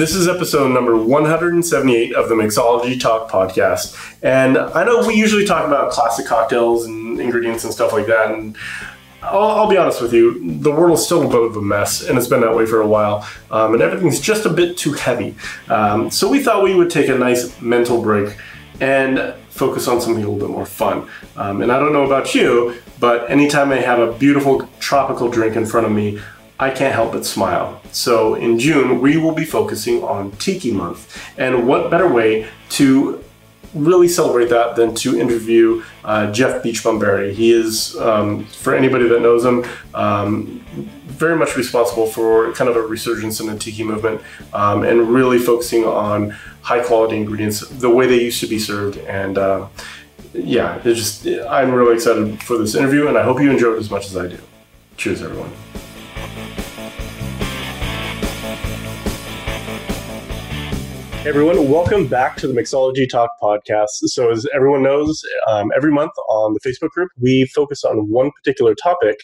This is episode number 178 of the Mixology Talk podcast. And I know we usually talk about classic cocktails and ingredients and stuff like that. And I'll, I'll be honest with you, the world is still a bit of a mess, and it's been that way for a while. Um, and everything's just a bit too heavy. Um, so we thought we would take a nice mental break and focus on something a little bit more fun. Um, and I don't know about you, but anytime I have a beautiful tropical drink in front of me, I can't help but smile. So in June, we will be focusing on Tiki Month. And what better way to really celebrate that than to interview uh, Jeff Beachbum Berry. He is, um, for anybody that knows him, um, very much responsible for kind of a resurgence in the tiki movement um, and really focusing on high quality ingredients the way they used to be served. And uh, yeah, it's just, I'm really excited for this interview and I hope you enjoy it as much as I do. Cheers, everyone. Hey everyone, welcome back to the Mixology Talk podcast. So, as everyone knows, um, every month on the Facebook group, we focus on one particular topic.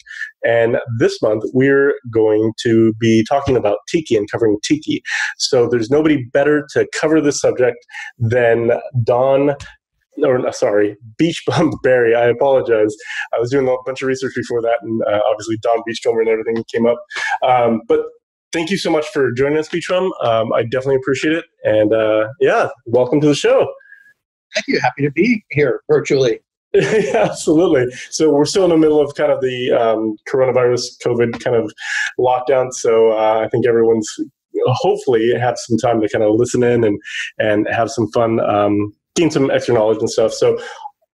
And this month, we're going to be talking about tiki and covering tiki. So, there's nobody better to cover this subject than Don or sorry, Beach Bum Berry. I apologize. I was doing a bunch of research before that, and uh, obviously Don Beachcomber and everything came up. Um, but thank you so much for joining us, Beachbum. Um, I definitely appreciate it. And uh, yeah, welcome to the show. Thank you. Happy to be here virtually. yeah, absolutely. So we're still in the middle of kind of the um, coronavirus, COVID kind of lockdown. So uh, I think everyone's hopefully have some time to kind of listen in and and have some fun, um, gain some extra knowledge and stuff. So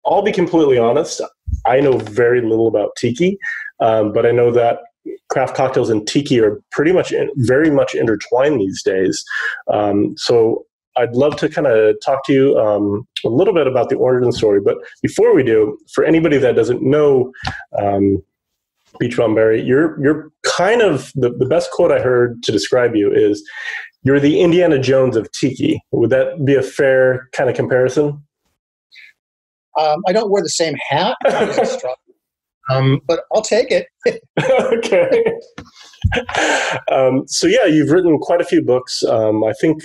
I'll be completely honest. I know very little about tiki, um, but I know that craft cocktails and tiki are pretty much in, very much intertwined these days. Um, so I'd love to kind of talk to you um, a little bit about the origin story. But before we do, for anybody that doesn't know um, Beach Bum Berry, you're you're kind of the, the best quote I heard to describe you is you're the Indiana Jones of tiki. Would that be a fair kind of comparison? Um, I don't wear the same hat. Um, but I'll take it. okay. Um, so yeah, you've written quite a few books. Um, I think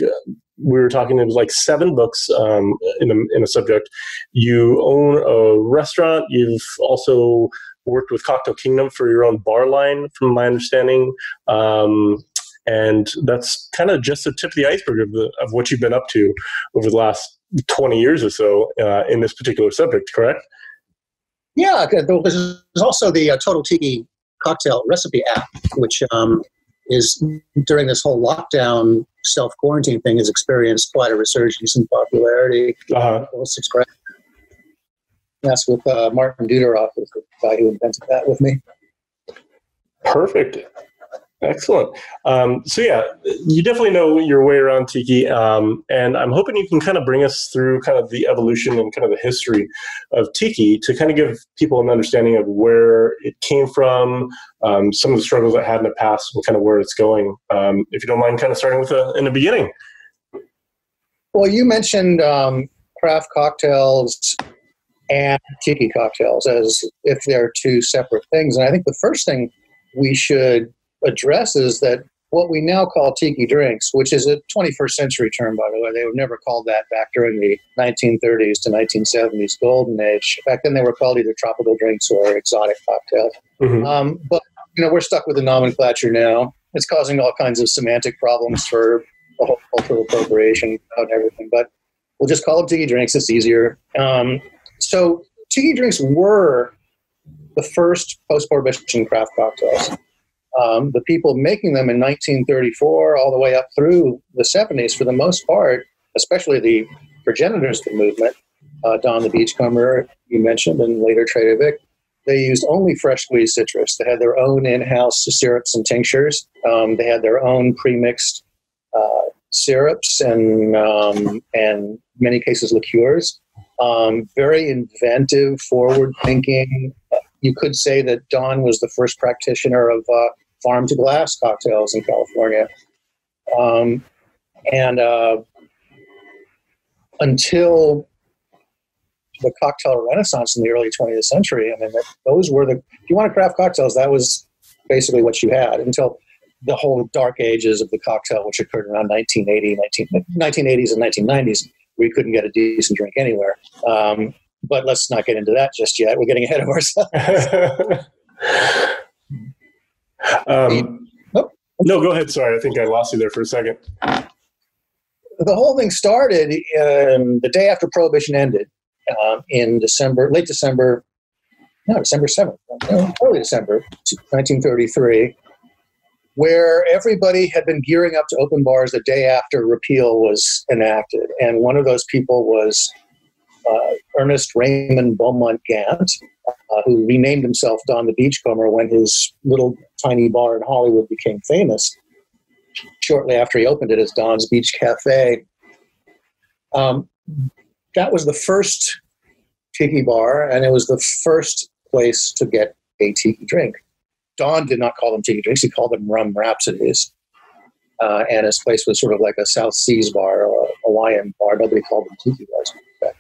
we were talking. It was like seven books um, in a in a subject. You own a restaurant. You've also worked with Cocktail Kingdom for your own bar line, from my understanding. Um, and that's kind of just the tip of the iceberg of, the, of what you've been up to over the last 20 years or so uh, in this particular subject, correct? Yeah, there's also the uh, Total Tiki cocktail recipe app, which um, is during this whole lockdown self quarantine thing has experienced quite a resurgence in popularity. Uh-huh. That's with uh, Martin Doudoroff, the guy who invented that with me. Perfect. Excellent. Um, so yeah, you definitely know your way around tiki, um, and I'm hoping you can kind of bring us through kind of the evolution and kind of the history of tiki to kind of give people an understanding of where it came from, um, some of the struggles it had in the past, and kind of where it's going. Um, if you don't mind, kind of starting with in the beginning. Well, you mentioned um, craft cocktails and tiki cocktails as if they're two separate things, and I think the first thing we should addresses that what we now call tiki drinks, which is a 21st century term, by the way. They were never called that back during the 1930s to 1970s golden age. Back then, they were called either tropical drinks or exotic cocktails. Mm-hmm. Um, but you know, we're stuck with the nomenclature now. It's causing all kinds of semantic problems for the whole cultural appropriation and everything. But we'll just call them tiki drinks. It's easier. Um, so tiki drinks were the first post-prohibition craft cocktails um, the people making them in 1934 all the way up through the 70s, for the most part, especially the progenitors of the movement, uh, Don the Beachcomber, you mentioned, and later Trader Vic, they used only fresh squeezed citrus. They had their own in house syrups and tinctures. Um, they had their own pre mixed uh, syrups and, um, and many cases liqueurs. Um, very inventive, forward thinking. You could say that Don was the first practitioner of uh, farm to glass cocktails in California. Um, and uh, until the cocktail renaissance in the early 20th century, I mean, those were the, if you want to craft cocktails, that was basically what you had until the whole dark ages of the cocktail, which occurred around 1980, 19, 1980s and 1990s, we couldn't get a decent drink anywhere. Um, but let's not get into that just yet. We're getting ahead of ourselves. um, oh. No, go ahead. Sorry, I think I lost you there for a second. The whole thing started um, the day after Prohibition ended um, in December, late December, no, December 7th, early December 1933 where everybody had been gearing up to open bars the day after repeal was enacted. And one of those people was Ernest Raymond Beaumont Gantt, uh, who renamed himself Don the Beachcomber when his little tiny bar in Hollywood became famous. Shortly after he opened it as Don's Beach Cafe. Um, that was the first tiki bar, and it was the first place to get a tiki drink. Don did not call them tiki drinks; he called them rum rhapsodies. Uh, and his place was sort of like a South Seas bar or a Hawaiian bar. Nobody called them tiki bars back.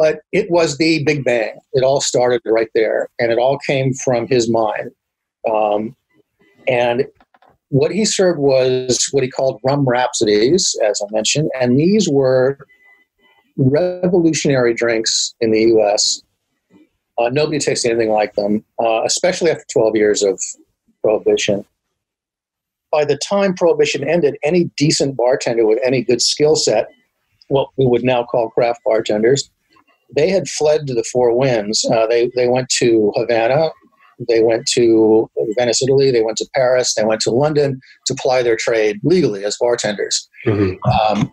But it was the Big Bang. It all started right there, and it all came from his mind. Um, and what he served was what he called rum rhapsodies, as I mentioned, and these were revolutionary drinks in the U.S. Uh, nobody tastes anything like them, uh, especially after 12 years of prohibition. By the time prohibition ended, any decent bartender with any good skill set, what we would now call craft bartenders, they had fled to the four winds. Uh, they, they went to Havana, they went to Venice, Italy, they went to Paris, they went to London to ply their trade legally as bartenders. Mm-hmm. Um,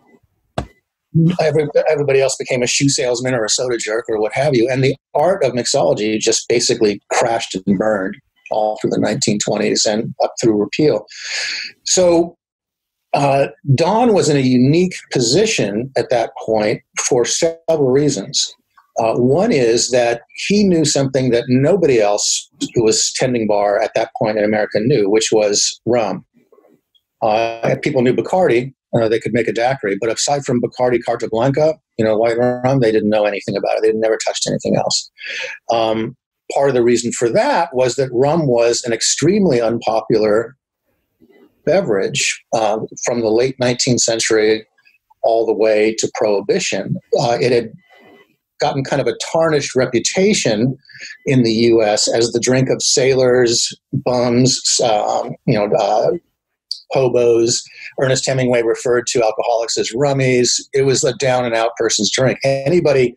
every, everybody else became a shoe salesman or a soda jerk or what have you. And the art of mixology just basically crashed and burned all through the 1920s and up through repeal. So uh, Don was in a unique position at that point for several reasons. Uh, one is that he knew something that nobody else who was tending bar at that point in America knew, which was rum. Uh, people knew Bacardi, uh, they could make a daiquiri. But aside from Bacardi Carta Blanca, you know, white rum, they didn't know anything about it. They never touched anything else. Um, part of the reason for that was that rum was an extremely unpopular beverage uh, from the late 19th century all the way to prohibition. Uh, it had gotten kind of a tarnished reputation in the U.S. as the drink of sailors, bums, um, you know, uh, hobos. Ernest Hemingway referred to alcoholics as rummies. It was a down and out person's drink. Anybody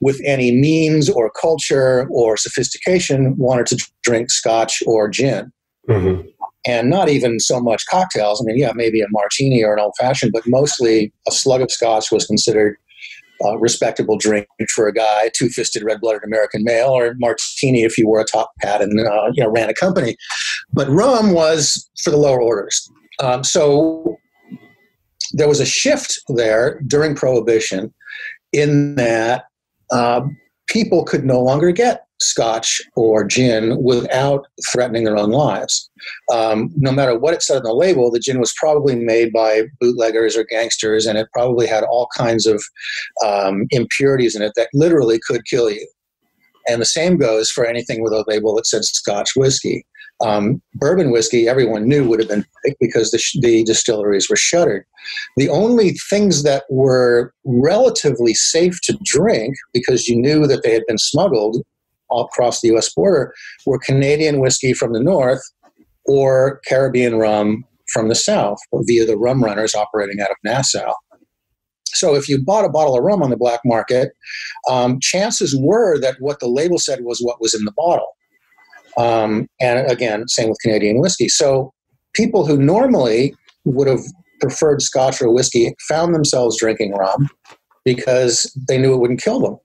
with any means or culture or sophistication wanted to drink scotch or gin. Mm-hmm. And not even so much cocktails. I mean, yeah, maybe a martini or an old fashioned, but mostly a slug of scotch was considered a respectable drink for a guy, two fisted red blooded American male, or martini if you wore a top hat and uh, you know ran a company. But rum was for the lower orders. Um, so there was a shift there during Prohibition in that uh, people could no longer get scotch or gin without threatening their own lives. Um, no matter what it said on the label, the gin was probably made by bootleggers or gangsters, and it probably had all kinds of um, impurities in it that literally could kill you. And the same goes for anything with a label that said Scotch whiskey. Um, bourbon whiskey, everyone knew would have been fake because the, the distilleries were shuttered. The only things that were relatively safe to drink because you knew that they had been smuggled across the US border were Canadian whiskey from the north or Caribbean rum from the south via the rum runners operating out of Nassau. So if you bought a bottle of rum on the black market, um, chances were that what the label said was what was in the bottle. Um, and again, same with Canadian whiskey. So people who normally would have preferred scotch or whiskey found themselves drinking rum because they knew it wouldn't kill them.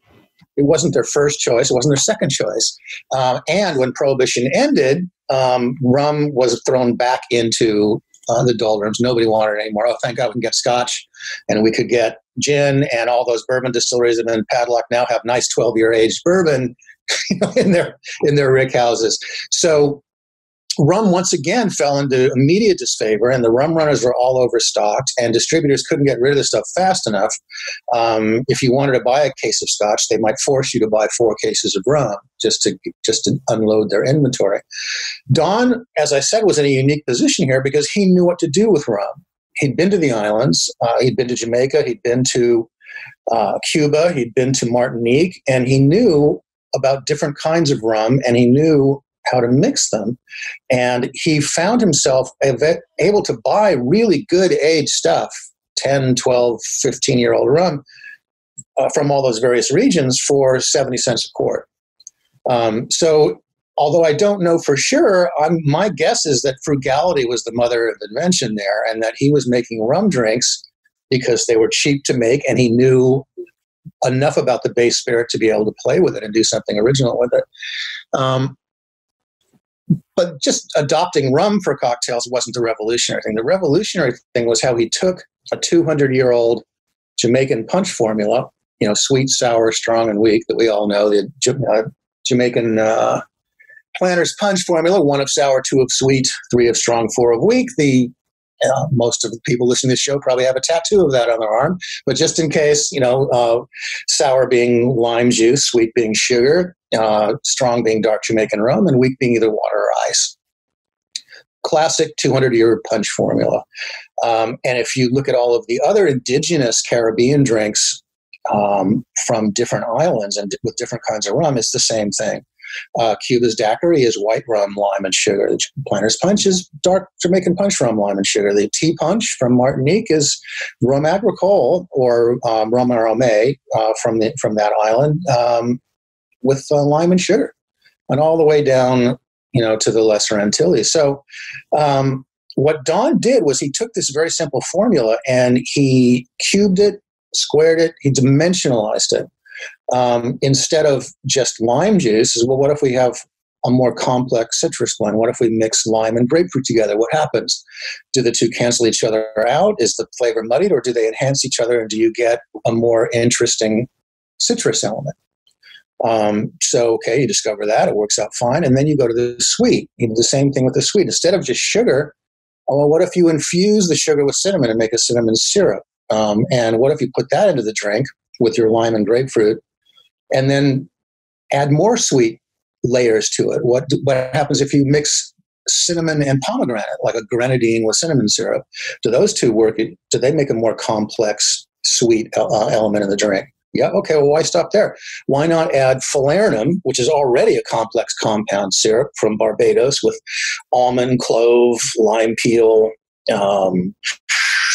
It wasn't their first choice, it wasn't their second choice. Um, and when Prohibition ended, um, rum was thrown back into uh, the doldrums. Nobody wanted it anymore. Oh, thank God we can get scotch and we could get gin, and all those bourbon distilleries that have been padlocked now have nice 12 year aged bourbon in their in their rick houses. So rum once again fell into immediate disfavor, and the rum runners were all overstocked, and distributors couldn't get rid of the stuff fast enough. Um, if you wanted to buy a case of scotch, they might force you to buy four cases of rum just to just to unload their inventory. Don, as I said, was in a unique position here because he knew what to do with rum. He'd been to the islands, uh, he'd been to Jamaica, he'd been to uh, Cuba, he'd been to Martinique, and he knew about different kinds of rum, and he knew how to mix them. And he found himself able to buy really good aged stuff 10, 12, 15 year old rum uh, from all those various regions for 70 cents a quart. Um, so, although I don't know for sure, I'm, my guess is that frugality was the mother of invention there and that he was making rum drinks because they were cheap to make and he knew enough about the base spirit to be able to play with it and do something original with it. Um, but just adopting rum for cocktails wasn't the revolutionary thing. The revolutionary thing was how he took a 200 year old Jamaican punch formula, you know, sweet, sour, strong, and weak that we all know, the uh, Jamaican uh, Planter's Punch formula one of sour, two of sweet, three of strong, four of weak. The uh, most of the people listening to this show probably have a tattoo of that on their arm. But just in case, you know, uh, sour being lime juice, sweet being sugar, uh, strong being dark Jamaican rum, and weak being either water or ice. Classic 200 year punch formula. Um, and if you look at all of the other indigenous Caribbean drinks um, from different islands and with different kinds of rum, it's the same thing. Uh, Cuba's daiquiri is white rum, lime, and sugar. The Planter's Punch is dark Jamaican punch rum, lime, and sugar. The ti' punch from Martinique is rum agricole or um, rum aromé uh, from the, from that island um, with uh, lime and sugar, and all the way down, you know, to the Lesser Antilles. So. Um, what Don did was he took this very simple formula and he cubed it, squared it, he dimensionalized it um, instead of just lime juice is well what if we have a more complex citrus blend? What if we mix lime and grapefruit together? What happens? Do the two cancel each other out? Is the flavor muddied or do they enhance each other and do you get a more interesting citrus element? Um, so okay you discover that it works out fine and then you go to the sweet. You know the same thing with the sweet. Instead of just sugar oh, well what if you infuse the sugar with cinnamon and make a cinnamon syrup? Um, and what if you put that into the drink with your lime and grapefruit, and then add more sweet layers to it. What what happens if you mix cinnamon and pomegranate, like a grenadine with cinnamon syrup? Do those two work? Do they make a more complex sweet uh, element in the drink? Yeah, okay, well, why stop there? Why not add falernum, which is already a complex compound syrup from Barbados with almond, clove, lime peel, um,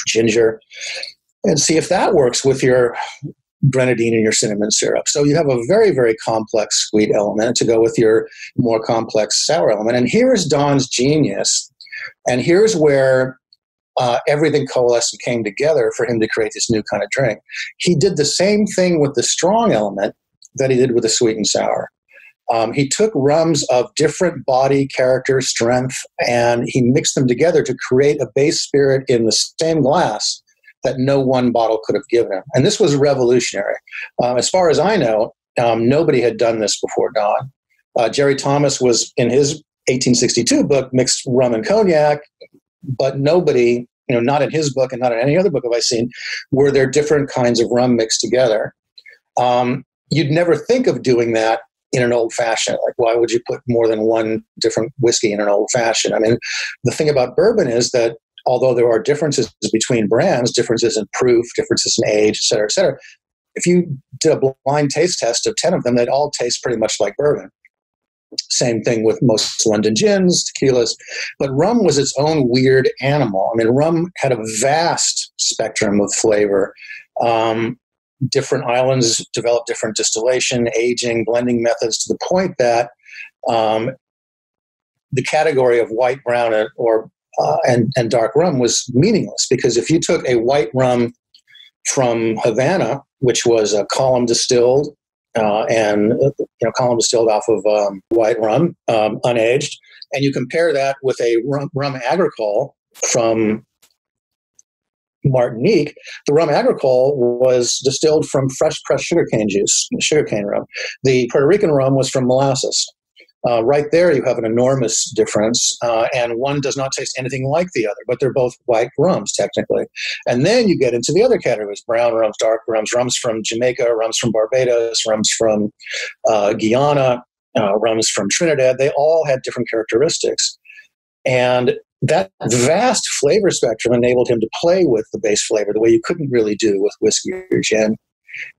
ginger, and see if that works with your grenadine and your cinnamon syrup. So you have a very, very complex sweet element to go with your more complex sour element. And here's Don's genius. And here's where uh, everything coalesced and came together for him to create this new kind of drink. He did the same thing with the strong element that he did with the sweet and sour. Um, he took rums of different body, character, strength, and he mixed them together to create a base spirit in the same glass that no one bottle could have given him. And this was revolutionary. Um, as far as I know, um, nobody had done this before Don. Uh, Jerry Thomas was in his 1862 book mixed rum and cognac, but nobody, you know, not in his book and not in any other book have I seen, were there different kinds of rum mixed together. Um, you'd never think of doing that in an old fashioned. Like, why would you put more than one different whiskey in an old fashioned? I mean, the thing about bourbon is that although there are differences between brands, differences in proof, differences in age, et cetera, et cetera, if you did a blind taste test of 10 of them, they'd all taste pretty much like bourbon. Same thing with most London gins, tequilas. But rum was its own weird animal. I mean, rum had a vast spectrum of flavor. Um, different islands developed different distillation, aging, blending methods to the point that um, the category of white, brown, or uh, and, and dark rum was meaningless because if you took a white rum from Havana, which was a column distilled uh, and uh, you know column distilled off of um, white rum, um, unaged, and you compare that with a rum, rum agricole from Martinique, the rum agricole was distilled from fresh pressed sugarcane juice, sugarcane rum. The Puerto Rican rum was from molasses. Uh, right there, you have an enormous difference, uh, and one does not taste anything like the other, but they're both white rums technically. And then you get into the other categories: brown rums, dark rums, rums from Jamaica, rums from Barbados, rums from uh, Guyana, uh, rums from Trinidad. They all had different characteristics, and that vast flavor spectrum enabled him to play with the base flavor the way you couldn't really do with whiskey or gin.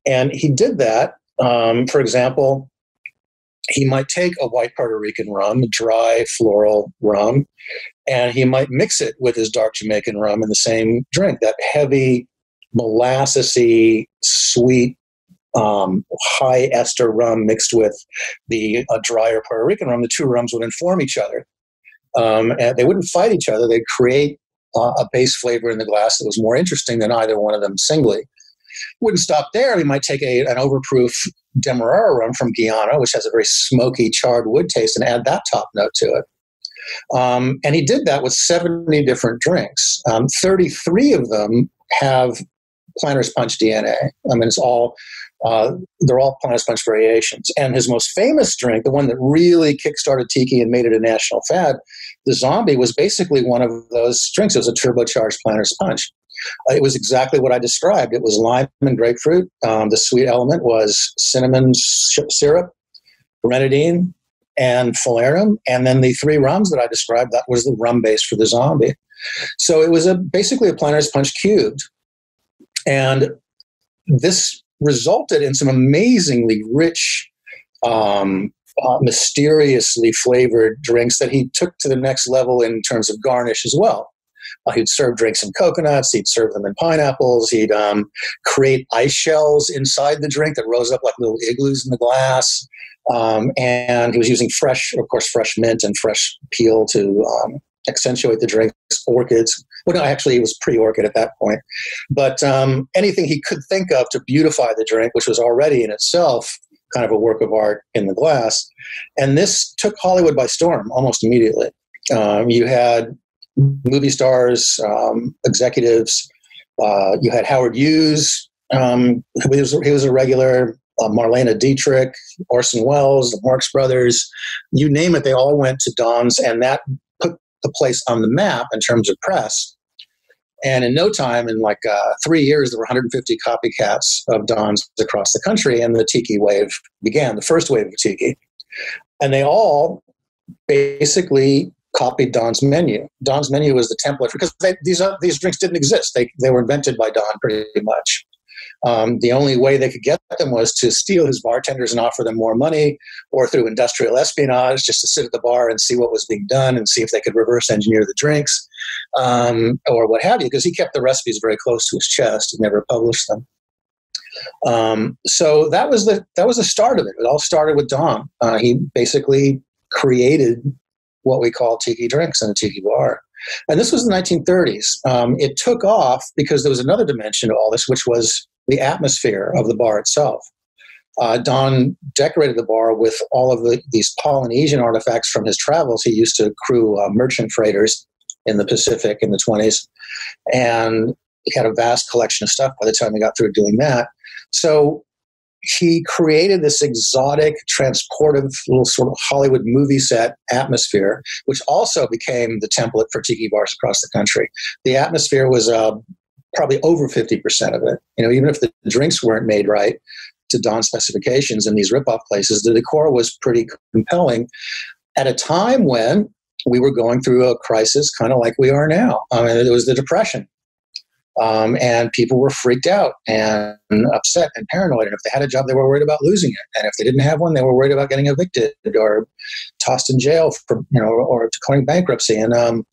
And he did that. Um, for example, he might take a white Puerto Rican rum, dry floral rum, and he might mix it with his dark Jamaican rum in the same drink. That heavy, molassesy, sweet, um, high ester rum mixed with the drier Puerto Rican rum. The two rums would inform each other. Um, and they wouldn't fight each other. They'd create uh, a base flavor in the glass that was more interesting than either one of them singly. Wouldn't stop there. We might take a, an overproof Demerara rum from Guyana, which has a very smoky, charred wood taste, and add that top note to it. Um, and he did that with 70 different drinks. Um, 33 of them have Planter's Punch DNA. I mean, it's all uh, they're all Planter's Punch variations. And his most famous drink, the one that really kickstarted tiki and made it a national fad, the Zombie, was basically one of those drinks. It was a turbocharged Planter's Punch. Uh, it was exactly what I described. It was lime and grapefruit. Um, the sweet element was cinnamon syrup, grenadine, and falernum. And then the three rums that I described, that was the rum base for the zombie. So it was a basically a Planter's Punch cubed. And this resulted in some amazingly rich, um, uh, mysteriously flavored drinks that he took to the next level in terms of garnish as well. Uh, he'd serve drinks in coconuts. He'd serve them in pineapples. He'd um, create ice shells inside the drink that rose up like little igloos in the glass. Um, and he was using fresh, of course, fresh mint and fresh peel to um, accentuate the drinks. Orchids. Well, no, actually, he was pre-orchid at that point. But um, anything he could think of to beautify the drink, which was already in itself kind of a work of art in the glass. And this took Hollywood by storm almost immediately. Um, you had movie stars, um, executives. Uh, you had Howard Hughes. Um, he, was, he was a regular. Uh, Marlene Dietrich, Orson Welles, the Marx Brothers, you name it, they all went to Don's, and that put the place on the map in terms of press. And in no time, in like uh, three years, there were 150 copycats of Don's across the country, and the tiki wave began, the first wave of tiki. And they all basically copied Don's menu. Don's menu was the template because they, these uh, these drinks didn't exist. They they were invented by Don pretty much. Um, the only way they could get them was to steal his bartenders and offer them more money, or through industrial espionage, just to sit at the bar and see what was being done and see if they could reverse engineer the drinks, um, or what have you. Because he kept the recipes very close to his chest; he never published them. Um, so that was the that was the start of it. It all started with Don. Uh, he basically created what we call tiki drinks in a tiki bar. And this was the 1930s. Um, it took off because there was another dimension to all this, which was the atmosphere of the bar itself. Uh, Don decorated the bar with all of the, these Polynesian artifacts from his travels. He used to crew uh, merchant freighters in the Pacific in the 20s. And he had a vast collection of stuff by the time he got through doing that. So he created this exotic, transportive little sort of Hollywood movie set atmosphere, which also became the template for tiki bars across the country. The atmosphere was uh, probably over 50% of it. You know, even if the drinks weren't made right to Don specifications in these ripoff places, the decor was pretty compelling at a time when we were going through a crisis kind of like we are now. I mean, it was the Depression. Um, and people were freaked out and upset and paranoid. And if they had a job, they were worried about losing it. And if they didn't have one, they were worried about getting evicted or tossed in jail for you know or declaring bankruptcy. And um,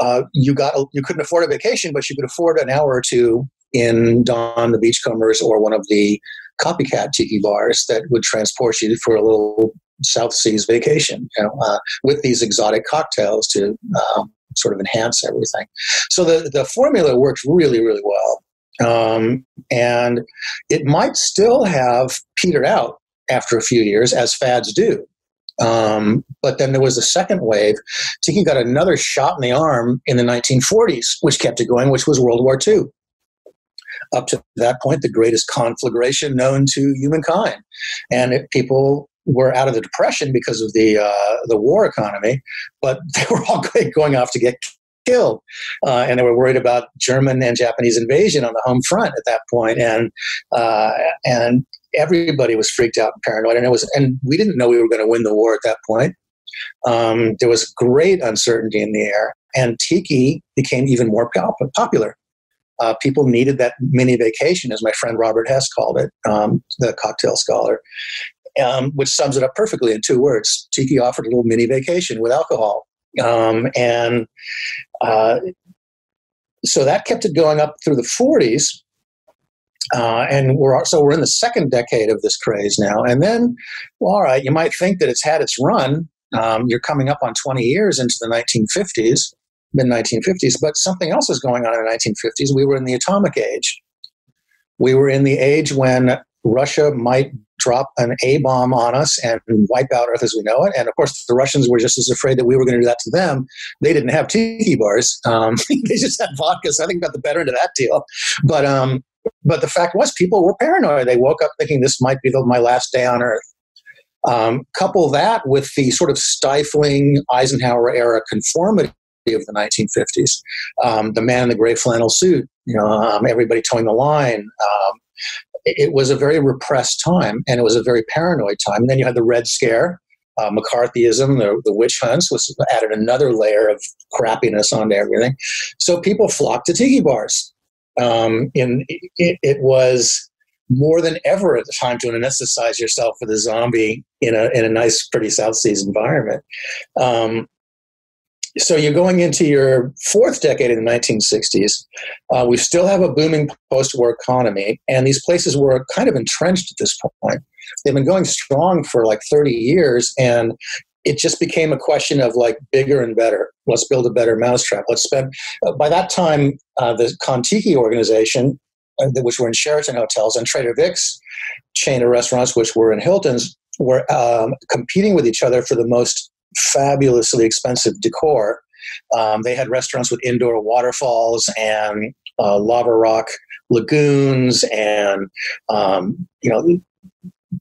uh, you got you couldn't afford a vacation, but you could afford an hour or two in Don the Beachcombers or one of the copycat tiki bars that would transport you for a little South Seas vacation, you know, uh, with these exotic cocktails to um, sort of enhance everything. So the, the formula works really, really well. Um, and it might still have petered out after a few years, as fads do. Um, but then there was a second wave. Tiki got another shot in the arm in the 1940s, which kept it going, which was World War II. Up to that point, the greatest conflagration known to humankind. And it, people were out of the depression because of the uh, the war economy, but they were all going off to get killed, uh, and they were worried about German and Japanese invasion on the home front at that point, and uh, and everybody was freaked out and paranoid, and it was and we didn't know we were going to win the war at that point. Um, there was great uncertainty in the air, and tiki became even more popular. Uh, people needed that mini vacation, as my friend Robert Hess called it, um, the cocktail scholar, um, which sums it up perfectly in two words. Tiki offered a little mini vacation with alcohol. Um, and uh, so that kept it going up through the 40s. Uh, and we're so we're in the second decade of this craze now. And then, well, all right, you might think that it's had its run. Um, you're coming up on 20 years into the 1950s, mid 1950s, but something else is going on in the 1950s. We were in the atomic age. We were in the age when Russia might drop an A bomb on us and wipe out Earth as we know it. And of course, the Russians were just as afraid that we were going to do that to them. They didn't have tiki bars; um, they just had vodka. So I think got the better end of that deal. But um, but the fact was, people were paranoid. They woke up thinking this might be the, my last day on Earth. Um, couple that with the sort of stifling Eisenhower era conformity of the 1950s. Um, the man in the gray flannel suit, you know, um, everybody toeing the line. Um, it was a very repressed time and it was a very paranoid time. And then you had the Red Scare, uh, McCarthyism, the, the witch hunts was added another layer of crappiness onto everything. So people flocked to tiki bars. Um, and it, it, was more than ever at the time to anesthetize yourself with a zombie in a, in a nice, pretty South Seas environment. Um, so you're going into your fourth decade in the 1960s. Uh, we still have a booming post-war economy, and these places were kind of entrenched at this point. They've been going strong for like 30 years, and it just became a question of like bigger and better. Let's build a better mousetrap. Let's spend. Uh, by that time, uh, the Kon-Tiki organization, uh, which were in Sheraton hotels, and Trader Vic's chain of restaurants, which were in Hilton's, were um, competing with each other for the most fabulously expensive decor. Um, they had restaurants with indoor waterfalls and uh, lava rock lagoons, and um, you know,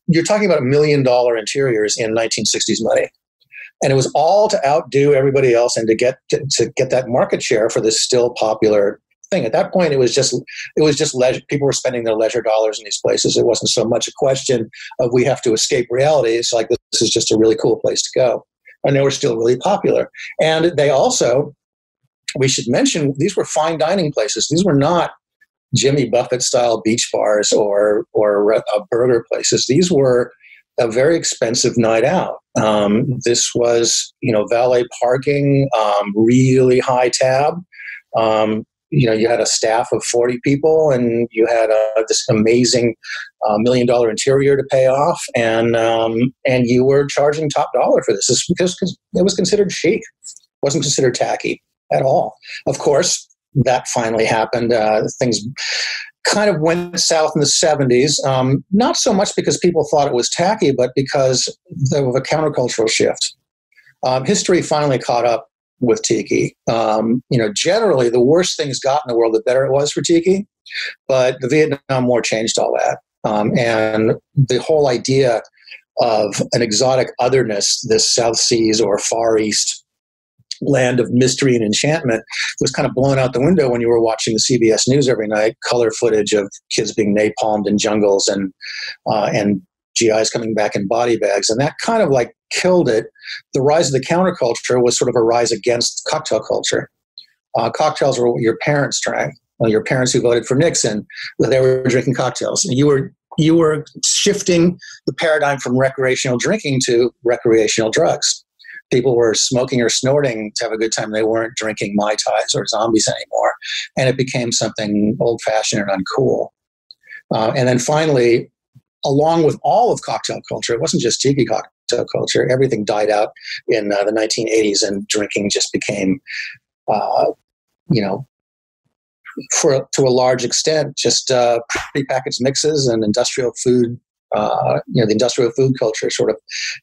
you're talking about a million dollar interiors in 1960s money. And it was all to outdo everybody else and to get to, to get that market share for this still popular thing. At that point, it was just it was just leisure. People were spending their leisure dollars in these places. It wasn't so much a question of we have to escape reality. It's like this is just a really cool place to go and they were still really popular. And they also, we should mention, these were fine dining places. These were not Jimmy Buffett style beach bars or or uh, burger places. These were a very expensive night out. Um, this was, you know, valet parking, um, really high tab. Um, you know you had a staff of 40 people and you had a, this amazing uh, million dollar interior to pay off and um, and you were charging top dollar for this. Because it was considered chic. Wasn't considered tacky at all. Of course that finally happened uh, things kind of went south in the 70s um, not so much because people thought it was tacky but because of a countercultural shift. Um, history finally caught up with tiki. Um, you know, generally, the worse things got in the world, the better it was for tiki. But the Vietnam War changed all that, um, and the whole idea of an exotic otherness, this South Seas or Far East land of mystery and enchantment was kind of blown out the window when you were watching the CBS News every night. Color footage of kids being napalmed in jungles and uh, and GIs coming back in body bags, and that kind of like killed it. The rise of the counterculture was sort of a rise against cocktail culture. Uh, cocktails were what your parents drank. Well, your parents who voted for Nixon, they were drinking cocktails. And you were you were shifting the paradigm from recreational drinking to recreational drugs. People were smoking or snorting to have a good time. They weren't drinking mai tais or zombies anymore, and it became something old fashioned and uncool. Uh, and then finally, along with all of cocktail culture, it wasn't just tiki cocktail culture. Everything died out in uh, the 1980s, and drinking just became, uh, you know, for to a large extent, just uh, prepackaged mixes and industrial food. Uh, you know, the industrial food culture sort of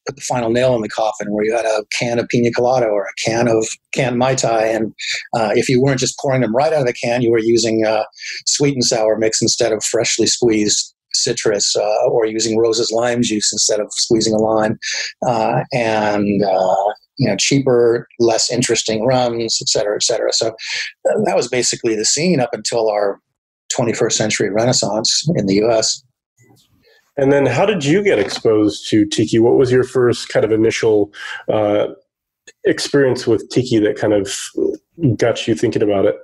put the final nail in the coffin, where you had a can of pina colada or a can of canned mai tai, and uh, if you weren't just pouring them right out of the can, you were using uh, sweet and sour mix instead of freshly squeezed citrus uh, or using Rose's lime juice instead of squeezing a lime, uh, and uh, you know cheaper, less interesting rums, et cetera, et cetera. So uh, that was basically the scene up until our 21st century Renaissance in the U.S. And then, how did you get exposed to tiki? What was your first kind of initial uh, experience with tiki that kind of got you thinking about it?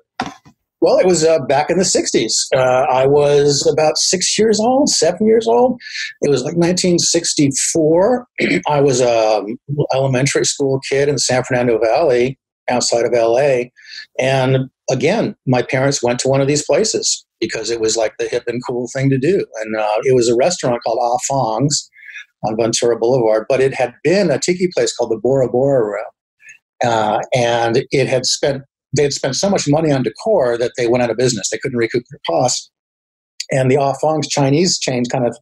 Well, it was uh, back in the 60s. Uh, I was about six years old, seven years old. It was like 1964. I was an elementary school kid in San Fernando Valley outside of LA. And again, my parents went to one of these places because it was like the hip and cool thing to do. And uh, it was a restaurant called Ah Fong's on Ventura Boulevard, but it had been a tiki place called the Bora Bora Room. Uh, and it had spent they had spent so much money on decor that they went out of business. They couldn't recoup their costs. And the Ah Fong's Chinese chain kind of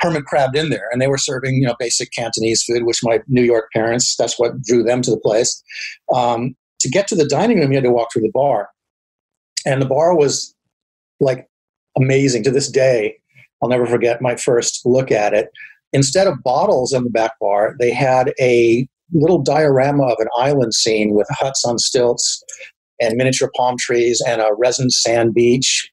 hermit crabbed in there, and they were serving you know basic Cantonese food, which my New York parents that's what drew them to the place. Um, to get to the dining room, you had to walk through the bar, and the bar was like amazing to this day. I'll never forget my first look at it. Instead of bottles in the back bar, they had a little diorama of an island scene with huts on stilts and miniature palm trees and a resin sand beach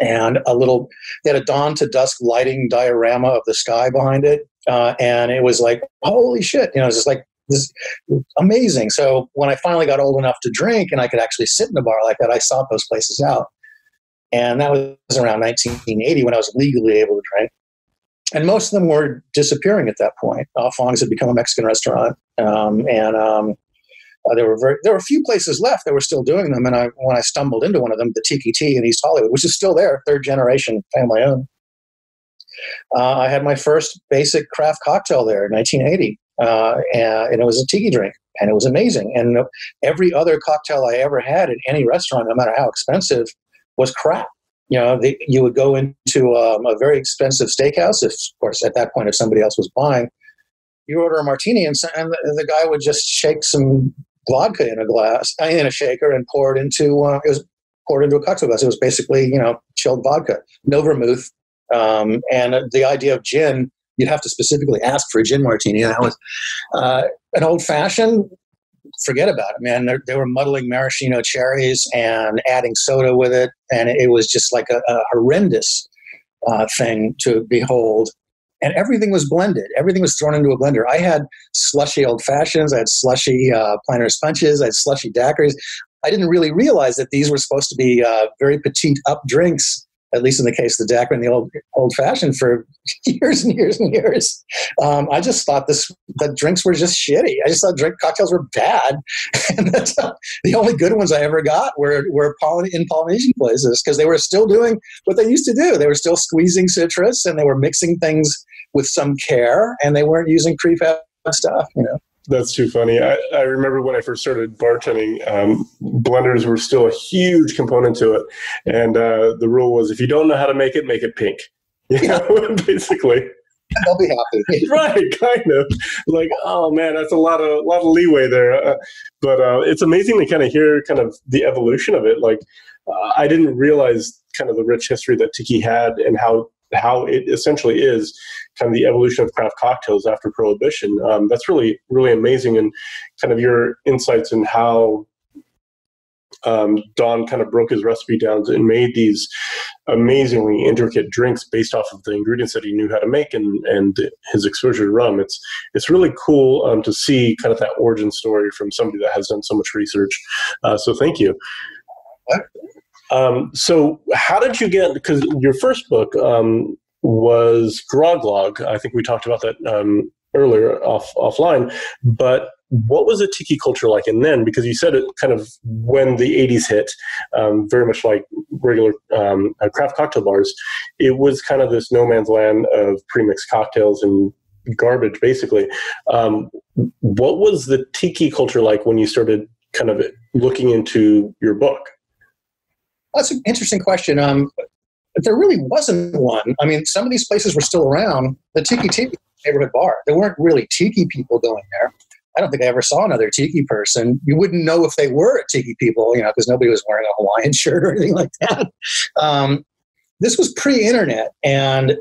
and a little they had a dawn to dusk lighting diorama of the sky behind it. Uh, and it was like holy shit you know it's just like this amazing. So when i finally got old enough to drink and i could actually sit in a bar like that i sought those places out. And that was around 1980 when i was legally able to drink. And most of them were disappearing at that point. Uh, Fong's had become a Mexican restaurant, um, and um, uh, there were very, there were a few places left that were still doing them. And I, when I stumbled into one of them, the Tiki-Ti in East Hollywood, which is still there, third generation family owned. Uh, I had my first basic craft cocktail there in 1980, uh, and, it was a tiki drink, and it was amazing. And every other cocktail I ever had in any restaurant, no matter how expensive, was crap. You know, the, you would go into um, a very expensive steakhouse, if, of course, at that point, if somebody else was buying, you order a martini, and, and the guy would just shake some vodka in a glass, uh, in a shaker, and pour it into uh, it was poured into a cocktail glass. It was basically you know chilled vodka, no vermouth, um, and the idea of gin. You'd have to specifically ask for a gin martini. That was uh, an old fashioned. Forget about it, man. They're, they were muddling maraschino cherries and adding soda with it, and it was just like a, a horrendous uh, thing to behold and everything was blended. Everything was thrown into a blender. I had slushy old fashions. I had slushy uh, Planters punches. I had slushy daiquiris. I didn't really realize that these were supposed to be uh, very petite up drinks at least in the case of the daiquiri the old old fashioned for years and years and years. Um, I just thought this that drinks were just shitty. I just thought drink cocktails were bad, and that's, uh, the only good ones I ever got were were Poly- in Polynesian places because they were still doing what they used to do. They were still squeezing citrus and they were mixing things with some care, and they weren't using prefab stuff. You know. That's too funny. I, I remember when I first started bartending, um, blenders were still a huge component to it. And uh, the rule was if you don't know how to make it, make it pink. You know, basically. I'll be happy. right, kind of like, oh man, that's a lot of a lot of leeway there. Uh, but uh, it's amazing to kind of hear kind of the evolution of it. Like, uh, I didn't realize kind of the rich history that Tiki had and how how it essentially is kind of the evolution of craft cocktails after prohibition um, that's really really amazing and kind of your insights in how um, Don kind of broke his recipe down and made these amazingly intricate drinks based off of the ingredients that he knew how to make and, and his exposure to rum. It's it's really cool um, to see kind of that origin story from somebody that has done so much research. Uh, so thank you. Um, so how did you get? Because your first book um, was Grog Log. I think we talked about that um, earlier off offline. But what was the tiki culture like? in then, because you said it kind of when the 80s hit, um, very much like regular um, uh, craft cocktail bars, it was kind of this no man's land of premixed cocktails and garbage, basically. Um, what was the tiki culture like when you started kind of looking into your book? That's an interesting question. Um, there really wasn't one. I mean, some of these places were still around. The Tiki Tiki neighborhood bar. There weren't really tiki people going there. I don't think I ever saw another tiki person. You wouldn't know if they were tiki people, you know, because nobody was wearing a Hawaiian shirt or anything like that. Um, this was pre-internet, and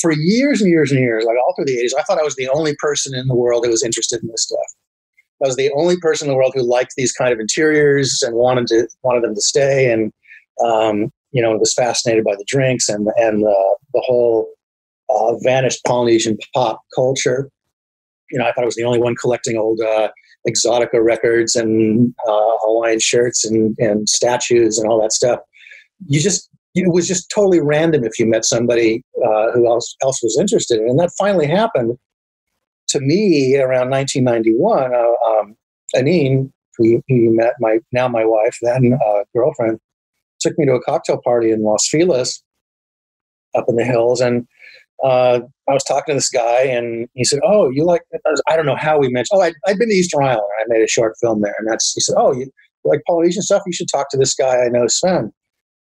for years and years and years, like all through the 80s, I thought I was the only person in the world who was interested in this stuff. I was the only person in the world who liked these kind of interiors and wanted to wanted them to stay, and um, you know, was fascinated by the drinks and and uh, the whole uh, vanished Polynesian pop culture. You know, I thought I was the only one collecting old uh, exotica records and uh, Hawaiian shirts and, and statues and all that stuff. You just it was just totally random if you met somebody uh, who else else was interested in, and that finally happened to me around 1991. Uh, um, Annene, who, who you met, my now my wife, then uh, girlfriend, took me to a cocktail party in Los Feliz, up in the hills, and uh, I was talking to this guy, and he said, "Oh, you like?" I, was, I don't know how we mentioned. Oh, i had been to Easter Island. I made a short film there, and that's. He said, "Oh, you like Polynesian stuff? You should talk to this guy I know, Sven."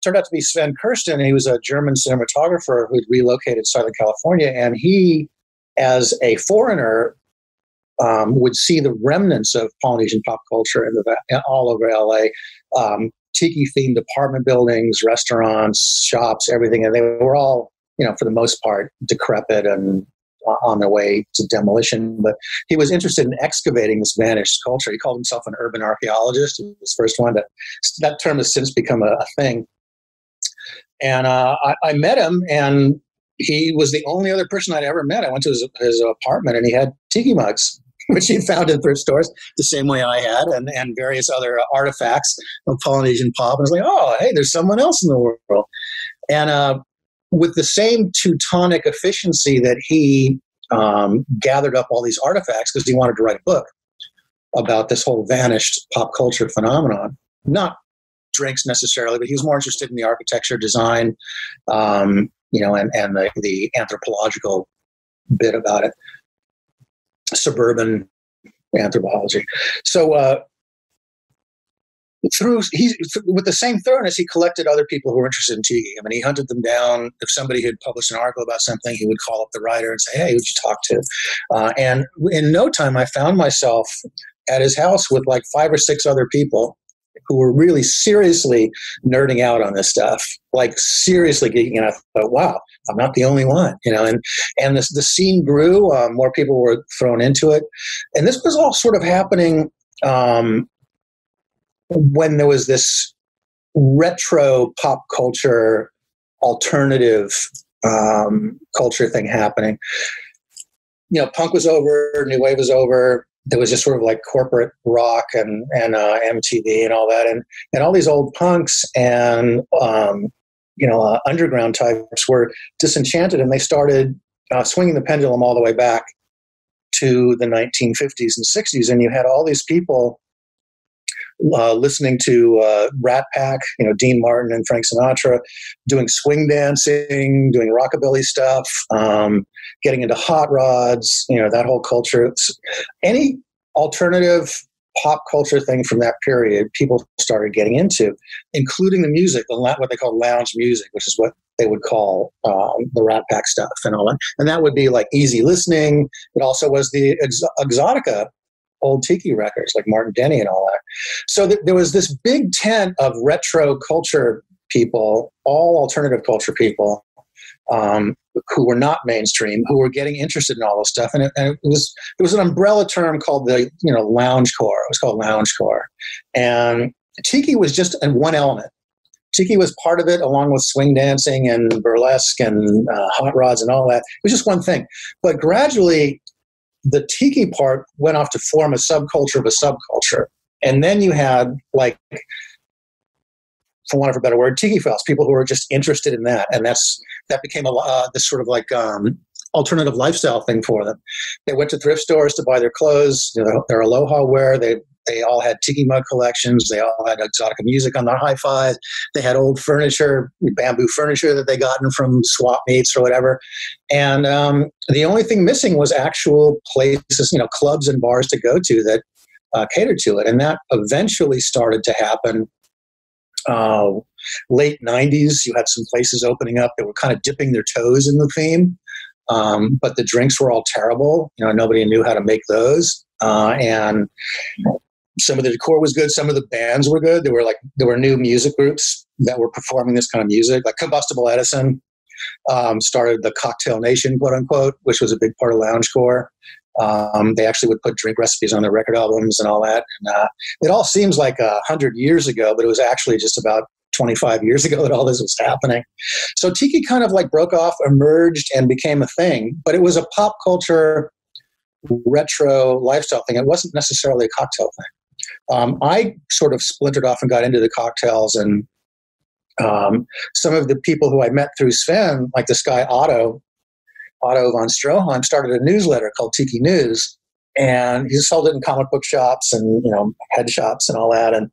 Turned out to be Sven Kirsten, he was a German cinematographer who'd relocated to Southern California, and he, as a foreigner, um, would see the remnants of Polynesian pop culture in the all over LA. Um, tiki themed apartment buildings, restaurants, shops, everything, and they were all you know, for the most part, decrepit and on their way to demolition. But he was interested in excavating this vanished culture. He called himself an urban archaeologist. He was the first one to. That term has since become a, a thing. And uh, I, I, met him, and he was the only other person I'd ever met. I went to his, his apartment, and he had tiki mugs. Which he found in thrift stores, the same way I had, and, and various other artifacts of Polynesian pop. And I was like, oh, hey, there's someone else in the world. And uh, with the same Teutonic efficiency that he um, gathered up all these artifacts because he wanted to write a book about this whole vanished pop culture phenomenon. Not drinks necessarily, but he was more interested in the architecture, design, um, you know, and, and the, the anthropological bit about it, suburban anthropology. So uh, through he with the same thoroughness he collected other people who were interested in tiki. I mean, he hunted them down. If somebody had published an article about something, he would call up the writer and say, "Hey, who'd you talk to?" Uh, and in no time, I found myself at his house with like five or six other people who were really seriously nerding out on this stuff, like seriously geeking. And I thought, wow, I'm not the only one, you know. And and this, the scene grew. Um, more people were thrown into it, and this was all sort of happening um, when there was this retro pop culture alternative um, culture thing happening. You know, punk was over, new wave was over. There was just sort of like corporate rock and and uh, MTV and all that, and and all these old punks and um, you know uh, underground types were disenchanted, and they started uh, swinging the pendulum all the way back to the 1950s and 60s, and you had all these people uh, listening to uh, Rat Pack, you know, Dean Martin and Frank Sinatra, doing swing dancing, doing rockabilly stuff, um, getting into hot rods, you know, that whole culture. Any alternative pop culture thing from that period, people started getting into, including the music, the what they call lounge music, which is what they would call um, the Rat Pack stuff and all that. And that would be like easy listening. It also was the ex- exotica old tiki records like Martin Denny and all that. So th- there was this big tent of retro culture people, all alternative culture people, um, who were not mainstream, who were getting interested in all this stuff. And it, and it was there was an umbrella term called the you know lounge core. It was called lounge core, and tiki was just one element. Tiki was part of it, along with swing dancing and burlesque and uh, hot rods and all that. It was just one thing. But gradually, the tiki part went off to form a subculture of a subculture. And then you had like for want of a better word, tiki fellas, people who were just interested in that, and that's that became a uh, this sort of like um, alternative lifestyle thing for them. They went to thrift stores to buy their clothes, you know, their aloha wear. They they all had tiki mug collections. They all had exotic music on their hi-fi. They had old furniture, bamboo furniture that they gotten from swap meets or whatever. And um, the only thing missing was actual places, you know, clubs and bars to go to that uh, catered to it. And that eventually started to happen. Uh, late 90s, you had some places opening up that were kind of dipping their toes in the theme. Um, but the drinks were all terrible. You know, nobody knew how to make those. Uh, and some of the decor was good. Some of the bands were good. There were like there were new music groups that were performing this kind of music, like Combustible Edison um, started the Cocktail Nation, quote unquote, which was a big part of loungecore. Um, they actually would put drink recipes on their record albums and all that. And uh, it all seems like a hundred years ago, but it was actually just about 25 years ago that all this was happening. So tiki kind of like broke off, emerged, and became a thing. But it was a pop culture retro lifestyle thing. It wasn't necessarily a cocktail thing. Um, I sort of splintered off and got into the cocktails, and um, some of the people who I met through Sven, like this guy Otto, Otto von Stroheim, started a newsletter called Tiki News, and he sold it in comic book shops and you know head shops and all that. And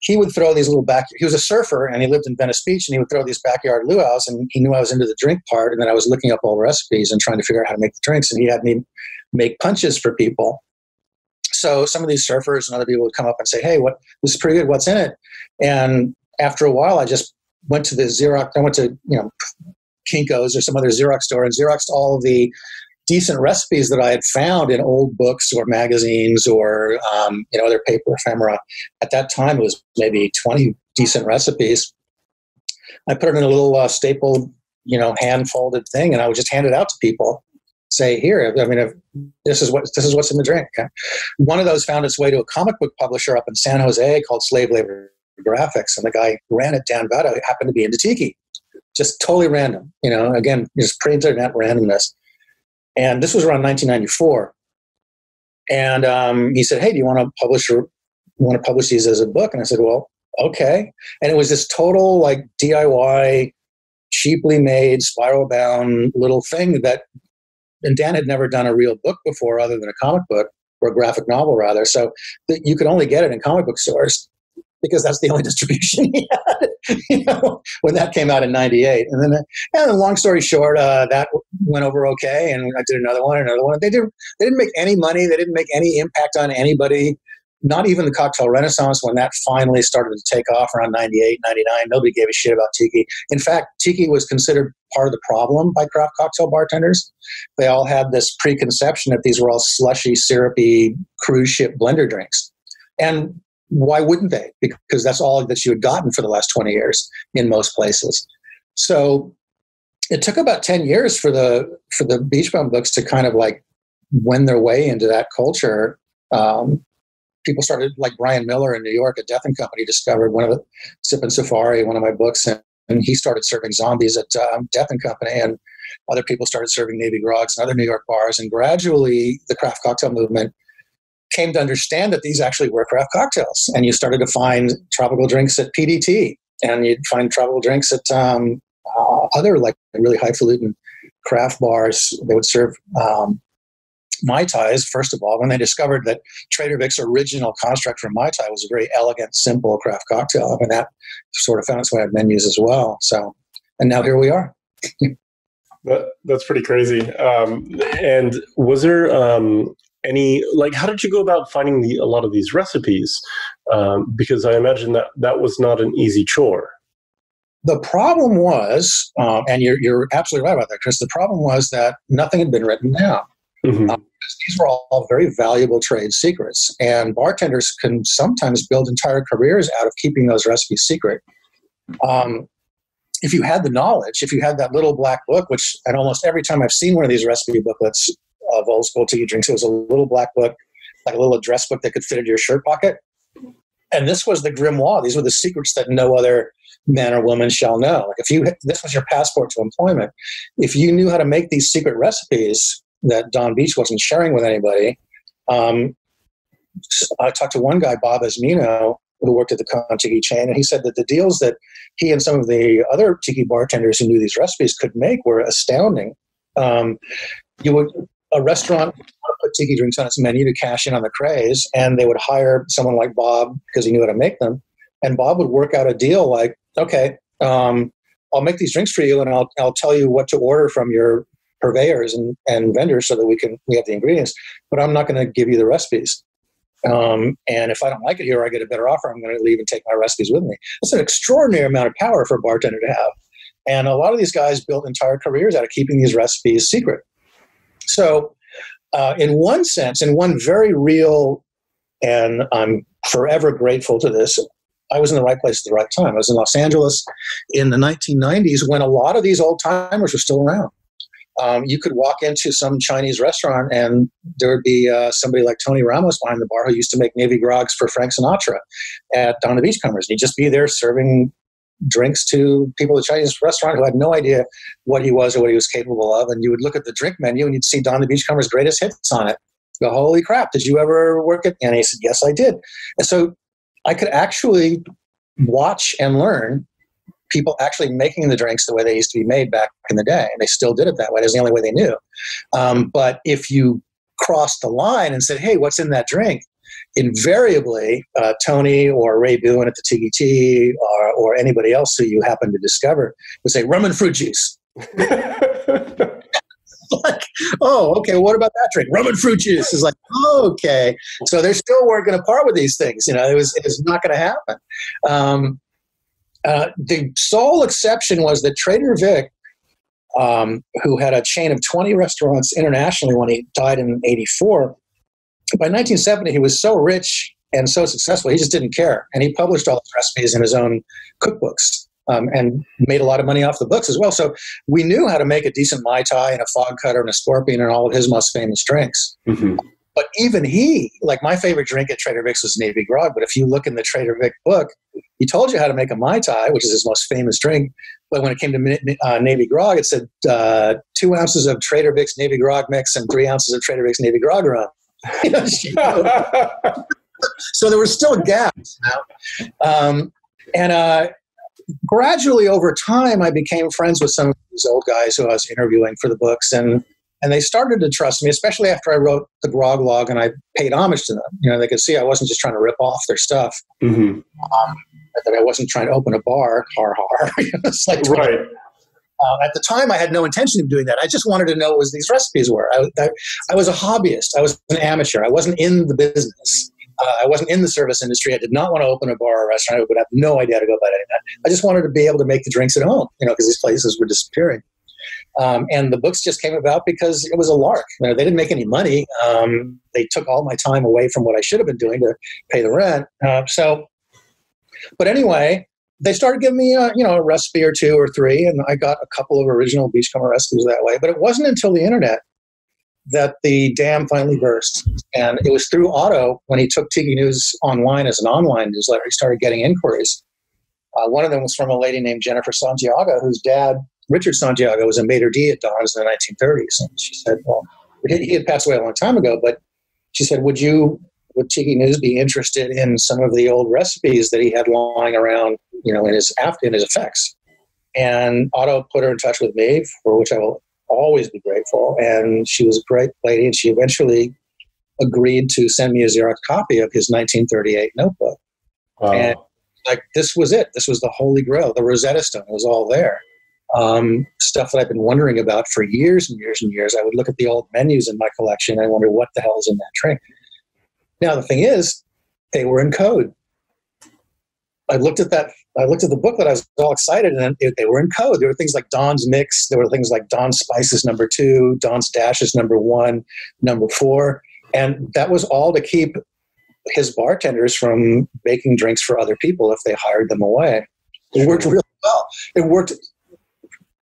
he would throw these little back. He was a surfer and he lived in Venice Beach, and he would throw these backyard luau's. And he knew I was into the drink part, and then I was looking up all recipes and trying to figure out how to make the drinks. And he had me make punches for people so some of these surfers and other people would come up and say, "Hey, what this is pretty good. What's in it?" And after a while, I just went to the Xerox. I went to you know Kinko's or some other Xerox store and Xeroxed all of the decent recipes that I had found in old books or magazines or um, you know other paper ephemera. At that time, it was maybe twenty decent recipes. I put it in a little uh, staple, you know, hand folded thing, and I would just hand it out to people say here i mean if this is what this is what's in the drink. One of those found its way to a comic book publisher up in san jose called slave labor graphics and the guy ran it dan Vado, happened to be into tiki just totally random you know again just pre-internet randomness. And this was around 1994 and um, he said hey do you want to publish your want to publish these as a book? And i said well okay. And it was this total like diy cheaply made spiral bound little thing that and Dan had never done a real book before other than a comic book or a graphic novel rather. So that you could only get it in comic book stores because that's the only distribution he had. you know, when that came out in '98, and then, and long story short, uh, that went over okay, and I did another one, another one. They didn't, they didn't make any money. They didn't make any impact on anybody not even the cocktail renaissance when that finally started to take off around 98 99 nobody gave a shit about tiki in fact tiki was considered part of the problem by craft cocktail bartenders. They all had this preconception that these were all slushy syrupy cruise ship blender drinks. And why wouldn't they? Because that's all that you had gotten for the last 20 years in most places. So it took about 10 years for the for the beach bum books to kind of like win their way into that culture. Um, people started like Brian Miller in New York at Death and Company discovered one of the Sippin' Safari, one of my books, and, and he started serving zombies at um, Death and Company, and other people started serving Navy Grogs and other New York bars, and gradually the craft cocktail movement came to understand that these actually were craft cocktails, and you started to find tropical drinks at PDT, and you'd find tropical drinks at um, uh, other like really highfalutin craft bars. They would serve um, Mai Tais, first of all, when they discovered that Trader Vic's original construct for Mai Tai was a very elegant, simple craft cocktail. I mean, that sort of found its way on menus as well. So, and now here we are. that, that's pretty crazy. Um, and was there um, any, like, how did you go about finding the, a lot of these recipes? Um, because I imagine that that was not an easy chore. The problem was, um, and you're, you're absolutely right about that, Chris. The problem was that nothing had been written down. Mm-hmm. Um, these were all very valuable trade secrets, and bartenders can sometimes build entire careers out of keeping those recipes secret. Um, if you had the knowledge, if you had that little black book, which and almost every time I've seen one of these recipe booklets of old school tea drinks, it was a little black book, like a little address book that could fit into your shirt pocket. And this was the grimoire. These were the secrets that no other man or woman shall know. Like if you, this was your passport to employment. If you knew how to make these secret recipes, that Don Beach wasn't sharing with anybody. Um, I talked to one guy, Bob Esmino, who worked at the Kon-Tiki chain, and he said that the deals that he and some of the other tiki bartenders who knew these recipes could make were astounding. Um, you would a restaurant put tiki drinks on its menu to cash in on the craze, and they would hire someone like Bob because he knew how to make them, and Bob would work out a deal like, okay. Um, I'll make these drinks for you, and I'll I'll tell you what to order from your purveyors and, and vendors so that we can we have the ingredients but i'm not going to give you the recipes um, and if i don't like it here i get a better offer i'm going to leave and take my recipes with me that's an extraordinary amount of power for a bartender to have and a lot of these guys built entire careers out of keeping these recipes secret so uh, in one sense in one very real and I'm forever grateful to this. I was in the right place at the right time. I was in Los Angeles in the 1990s when a lot of these old timers were still around. Um, you could walk into some Chinese restaurant and there would be uh, somebody like Tony Ramos behind the bar who used to make Navy grogs for Frank Sinatra at Don the Beachcomber's. He'd just be there serving drinks to people at the Chinese restaurant who had no idea what he was or what he was capable of. And you would look at the drink menu and you'd see Don the Beachcomber's greatest hits on it. Go, holy crap, did you ever work at? And he said, yes, I did. And so I could actually watch and learn people actually making the drinks the way they used to be made back in the day. And they still did it that way. That's the only way they knew. Um, but if you crossed the line and said, hey, what's in that drink? Invariably, uh, Tony or Ray Buhen at the Tiki-Ti or, or anybody else who you happen to discover would say, rum and fruit juice. like, oh, okay, what about that drink? Rum and fruit juice is like, oh, okay. So they're still working part with these things. You know, it was, it was not going to happen. Um, uh, the sole exception was that Trader Vic, um, who had a chain of 20 restaurants internationally when he died in 84, by 1970, he was so rich and so successful, he just didn't care. And he published all his recipes in his own cookbooks um, and made a lot of money off the books as well. So we knew how to make a decent Mai Tai and a fog cutter and a scorpion and all of his most famous drinks. Mm-hmm. But even he, like my favorite drink at Trader Vic's was Navy Grog. But if you look in the Trader Vic book, he told you how to make a Mai Tai, which is his most famous drink. But when it came to uh, Navy Grog, it said uh, two ounces of Trader Vic's Navy Grog mix and three ounces of Trader Vic's Navy Grog rum. so there were still gaps. Um, and uh, gradually over time, I became friends with some of these old guys who I was interviewing for the books, and and they started to trust me, especially after I wrote the Grog Log and I paid homage to them. You know, they could see I wasn't just trying to rip off their stuff. Mm-hmm. Um, that I wasn't trying to open a bar. Har har. it's like right. Uh, at the time, I had no intention of doing that. I just wanted to know what these recipes were. I, I, I was a hobbyist. I was an amateur. I wasn't in the business. Uh, I wasn't in the service industry. I did not want to open a bar or restaurant. I would have no idea how to go about any of that. I just wanted to be able to make the drinks at home, you know, because these places were disappearing. Um, and the books just came about because it was a lark. You know, they didn't make any money. Um, they took all my time away from what I should have been doing to pay the rent. Uh, so, but anyway, they started giving me, a, you know, a recipe or two or three, and I got a couple of original Beachcomber recipes that way. But it wasn't until the internet that the dam finally burst. And it was through Otto when he took Tiki News online as an online newsletter. He started getting inquiries. Uh, one of them was from a lady named Jennifer Santiago, whose dad, Richard Santiago, was a maitre d' at Don's in the 1930s. And she said, well, he had passed away a long time ago, but she said, would you, would Tiki News be interested in some of the old recipes that he had lying around, you know, in his, in his effects? And Otto put her in touch with me, for which I will always be grateful. And she was a great lady, and she eventually agreed to send me a Xerox copy of his 1938 notebook. Wow. And like this was it. This was the holy grail. The Rosetta Stone was all there. Um, stuff that I've been wondering about for years and years and years. I would look at the old menus in my collection and I wonder what the hell is in that drink. Now the thing is, they were in code. I looked at that. I looked at the book, booklet. I was all excited, and it, they were in code. There were things like Don's Mix. There were things like Don's Spices number two, Don's Dashes number one, number four, and that was all to keep his bartenders from making drinks for other people if they hired them away. It worked really well. It worked.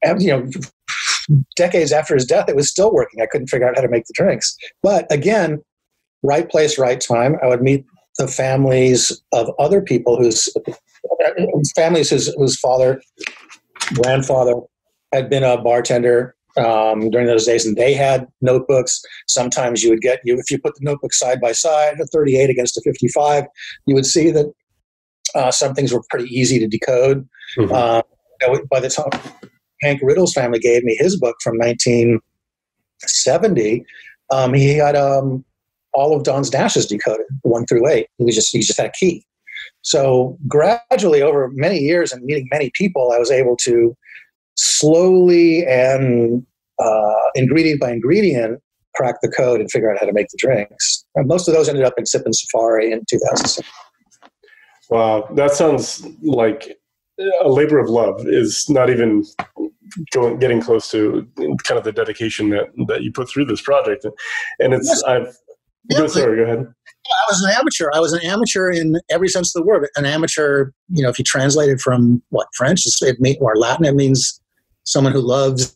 You know, decades after his death, it was still working. I couldn't figure out how to make the drinks. But again, right place, right time. I would meet the families of other people whose families whose, whose father, grandfather had been a bartender um, during those days, and they had notebooks. Sometimes you would get you if you put the notebook side by side, a 38 against a 55, you would see that uh, some things were pretty easy to decode. Mm-hmm. Uh, by the time Hank Riddle's family gave me his book from 1970, um, he had um, all of Don's dashes decoded, one through eight. He was just he just had a key. So gradually, over many years and meeting many people, I was able to slowly and uh, ingredient by ingredient crack the code and figure out how to make the drinks. And most of those ended up in Sippin' Safari in 2006. Wow, that sounds like a labor of love. Is not even going getting close to kind of the dedication that that you put through this project, and it's yes. I've Yeah, go, sorry, go ahead. I was an amateur. I was an amateur in every sense of the word. An amateur, you know, if you translate it from what French, it mean, or Latin, it means someone who loves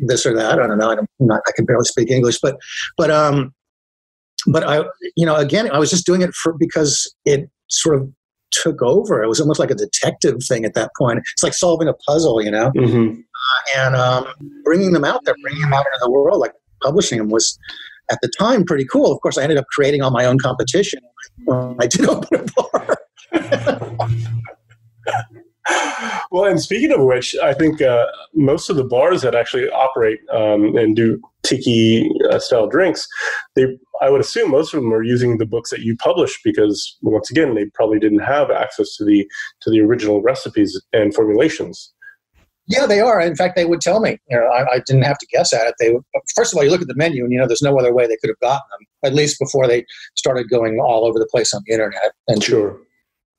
this or that. I don't know. I don't, not, I can barely speak English, but but um, but I, you know, again, I was just doing it for because it sort of took over. It was almost like a detective thing at that point. It's like solving a puzzle, you know. Mm-hmm. Uh, and um, bringing them out there, bringing them out into the world, like publishing them was at the time pretty cool. Of course, I ended up creating all my own competition when I did open a bar. well, and speaking of which, I think uh, most of the bars that actually operate um, and do tiki uh, style drinks, they I would assume most of them are using the books that you publish because once again they probably didn't have access to the to the original recipes and formulations. Yeah, they are. In fact, they would tell me. You know, I, I, didn't have to guess at it. They first of all, you look at the menu, and you know, there's no other way they could have gotten them. At least before they started going all over the place on the internet. And sure, of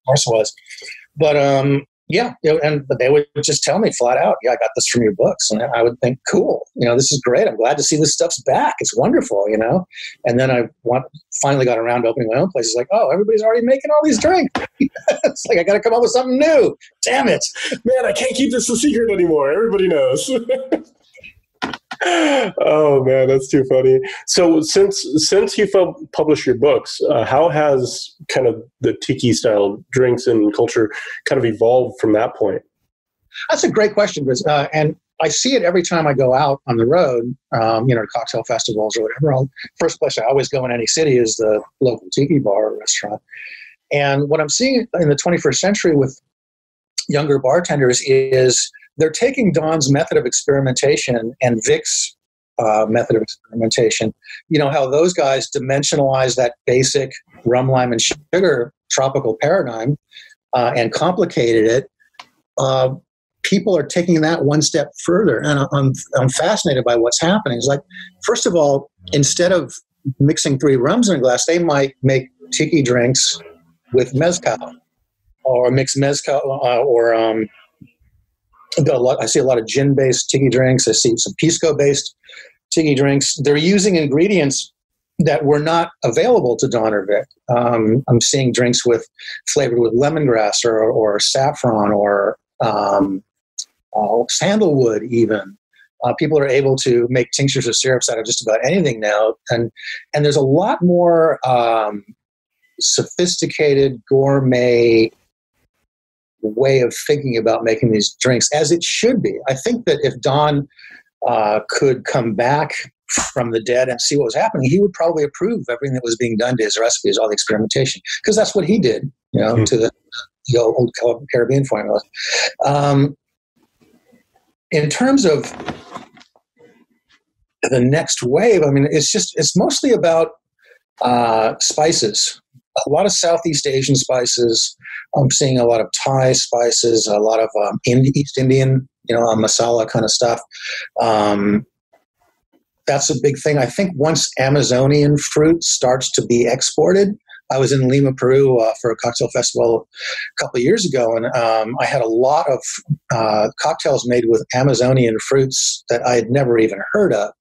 course was. But um, yeah, and but they would just tell me flat out, yeah, I got this from your books, and I would think, cool, you know, this is great. I'm glad to see this stuff's back. It's wonderful, you know. And then I want, finally got around to opening my own place. It's like, oh, everybody's already making all these drinks. it's like I got to come up with something new. Damn it, man! I can't keep this a secret anymore. Everybody knows. oh man, that's too funny. So since since you published your books, uh, how has kind of the tiki style drinks and culture kind of evolved from that point? That's a great question, uh, and I see it every time I go out on the road, um, you know, cocktail festivals or whatever. I'll, first place I always go in any city is the local tiki bar or restaurant. And what I'm seeing in the 21st century with younger bartenders is they're taking Don's method of experimentation and Vic's uh, method of experimentation. You know how those guys dimensionalize that basic rum, lime, and sugar tropical paradigm uh, and complicated it. Uh, people are taking that one step further, and I'm I'm fascinated by what's happening. It's like, first of all, instead of mixing three rums in a glass, they might make tiki drinks with mezcal, or mix mezcal, uh, or um, lot, I see a lot of gin based tiki drinks. I see some pisco based tiki drinks. They're using ingredients that were not available to Don Vic. Um, I'm seeing drinks with flavored with lemongrass or, or saffron or um, uh, sandalwood, even. Uh, people are able to make tinctures or syrups out of just about anything now, and and there's a lot more um, sophisticated gourmet way of thinking about making these drinks, as it should be. I think that if Don uh, could come back from the dead and see what was happening, he would probably approve everything that was being done to his recipes, all the experimentation, because that's what he did, you know, mm-hmm. to the, the, old Caribbean formula. Um, in terms of the next wave, I mean, it's just it's mostly about uh, spices a lot of Southeast Asian spices. I'm seeing a lot of Thai spices, a lot of um, East Indian, you know, masala kind of stuff. Um, that's a big thing. I think once Amazonian fruit starts to be exported, I was in Lima, Peru uh, for a cocktail festival a couple of years ago, and um, I had a lot of uh, cocktails made with Amazonian fruits that I had never even heard of.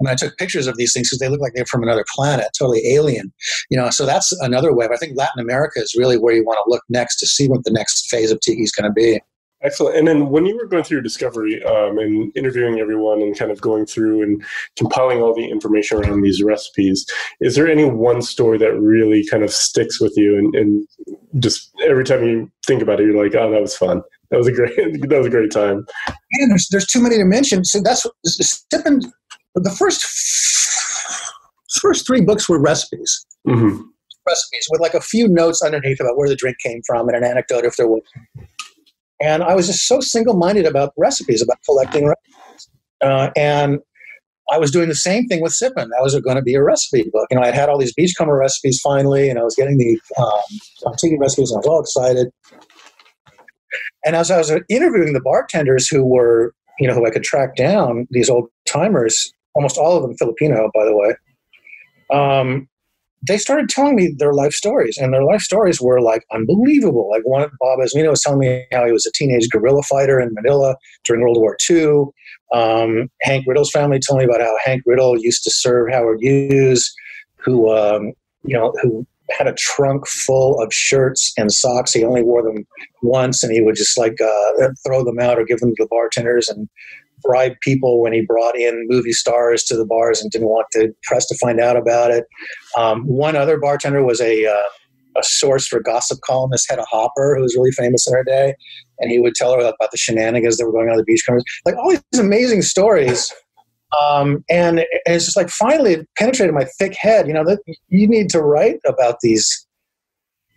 Mean, I took pictures of these things because they look like they're from another planet, totally alien. You know, so that's another wave. I think Latin America is really where you want to look next to see what the next phase of tiki is going to be. Excellent. And then when you were going through your discovery um, and interviewing everyone and kind of going through and compiling all the information around these recipes, is there any one story that really kind of sticks with you and, and just every time you think about it, you're like, oh, that was fun. That was a great, that was a great time. Man, there's, there's too many to mention. So that's sipping the first first three books were recipes. Mm-hmm. Recipes with like a few notes underneath about where the drink came from and an anecdote if there was. And I was just so single minded about recipes, about collecting recipes. Uh, and I was doing the same thing with Sippin. That was going to be a recipe book. You know, I had all these beachcomber recipes finally, and I was getting the um, tiki recipes, and I was all excited. And as I was interviewing the bartenders who were, you know, who I could track down, these old timers, almost all of them Filipino, by the way. Um, they started telling me their life stories, and their life stories were like unbelievable. Like one, Bob Esmino was telling me how he was a teenage guerrilla fighter in Manila during World War II. Um, Hank Riddle's family told me about how Hank Riddle used to serve Howard Hughes, who um, you know who had a trunk full of shirts and socks. He only wore them once, and he would just like uh, throw them out or give them to the bartenders and bribe people when he brought in movie stars to the bars and didn't want the press to find out about it. Um, one other bartender was a uh, a source for gossip columnist Hedda Hopper, who was really famous in her day, and he would tell her about the shenanigans that were going on at the beach like all these amazing stories. Um, and it's just like finally it penetrated my thick head. You know that you need to write about these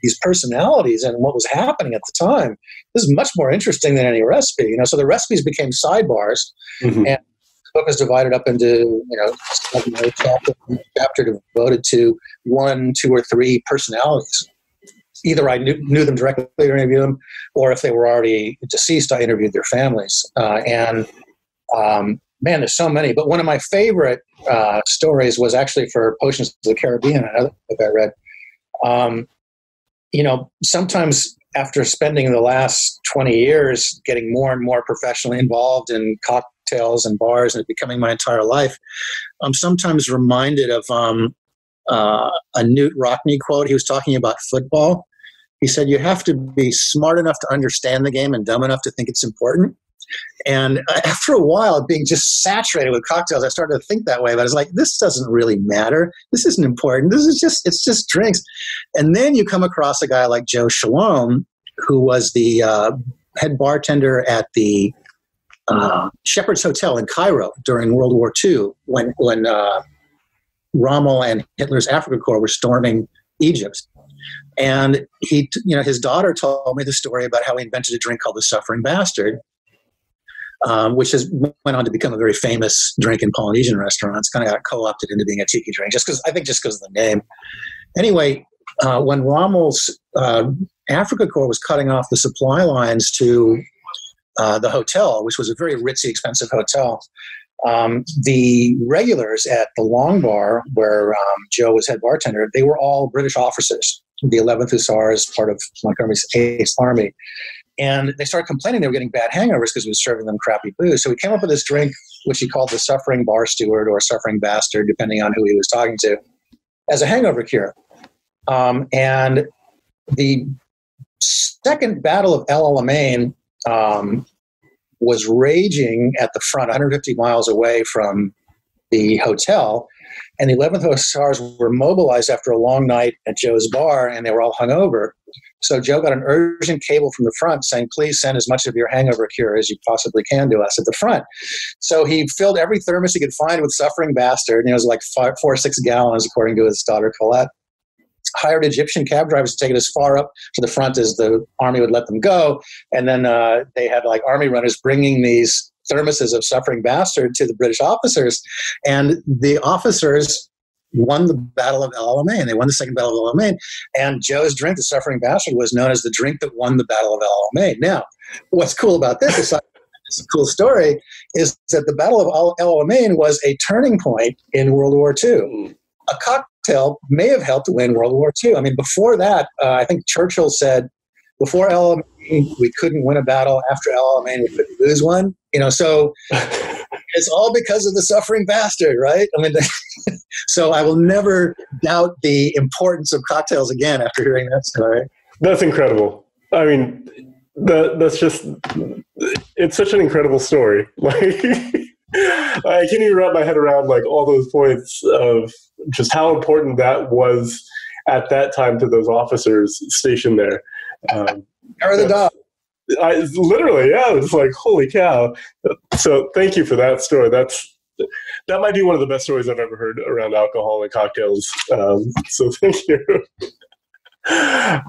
these personalities and what was happening at the time. This is much more interesting than any recipe. You know, so the recipes became sidebars, mm-hmm. and the book is divided up into you know chapter, chapter devoted to one, two, or three personalities. Either I knew, knew them directly or interviewed them, or if they were already deceased, I interviewed their families. Uh, and um, man, there's so many. But one of my favorite uh, stories was actually for Potions of the Caribbean, another book I read. Um, you know, sometimes after spending the last 20 years getting more and more professionally involved in cocktails and bars and becoming my entire life, I'm sometimes reminded of um, uh, a Knute Rockne quote. He was talking about football. He said, You have to be smart enough to understand the game and dumb enough to think it's important. And after a while, being just saturated with cocktails, I started to think that way. But I was like, this doesn't really matter. This isn't important. This is just, it's just drinks. And then you come across a guy like Joe Scialom, who was the uh, head bartender at the uh, Shepheard's Hotel in Cairo during World War II when, when uh, Rommel and Hitler's Afrika Korps were storming Egypt. And he, you know, his daughter told me the story about how he invented a drink called the Suffering Bastard, um, which has went on to become a very famous drink in Polynesian restaurants. Kind of got co-opted into being a tiki drink, just because I think just because of the name. Anyway, uh, when Rommel's uh, Afrika Korps was cutting off the supply lines to uh, the hotel, which was a very ritzy, expensive hotel, um, the regulars at the Long Bar, where um, Joe was head bartender, they were all British officers. The 11th Hussars, part of Montgomery's 8th Army. And they started complaining they were getting bad hangovers because we were serving them crappy booze. So we came up with this drink, which he called the suffering bar steward or suffering bastard, depending on who he was talking to, as a hangover cure. Um, and the second battle of El Alamein um, was raging at the front, 150 miles away from the hotel. And the 11th Hussars were mobilized after a long night at Joe's bar, and they were all hungover. So Joe got an urgent cable from the front saying, please send as much of your hangover cure as you possibly can to us at the front. So he filled every thermos he could find with suffering bastard. And it was like five, four or six gallons, according to his daughter Colette. Hired Egyptian cab drivers to take it as far up to the front as the army would let them go. And then uh, they had like army runners bringing these thermoses of suffering bastard to the British officers. And the officers won the Battle of El Alamein. They won the Second Battle of El Alamein. And Joe's drink, the Suffering Bastard, was known as the drink that won the Battle of El Alamein. Now, what's cool about this, it's a cool story, is that the Battle of El Alamein was a turning point in World War II. A cocktail may have helped win World War II. I mean, before that, uh, I think Churchill said, before El Alamein, we couldn't win a battle. After El Alamein, we couldn't lose one. You know, so it's all because of the suffering bastard, right? I mean, so I will never doubt the importance of cocktails again after hearing that story. That's incredible. I mean, that that's just it's such an incredible story. Like I can't even wrap my head around like all those points of just how important that was at that time to those officers stationed there. Um, the dog. I literally, yeah, it's like holy cow. So thank you for that story. That's that might be one of the best stories I've ever heard around alcohol and cocktails. Um, so thank you.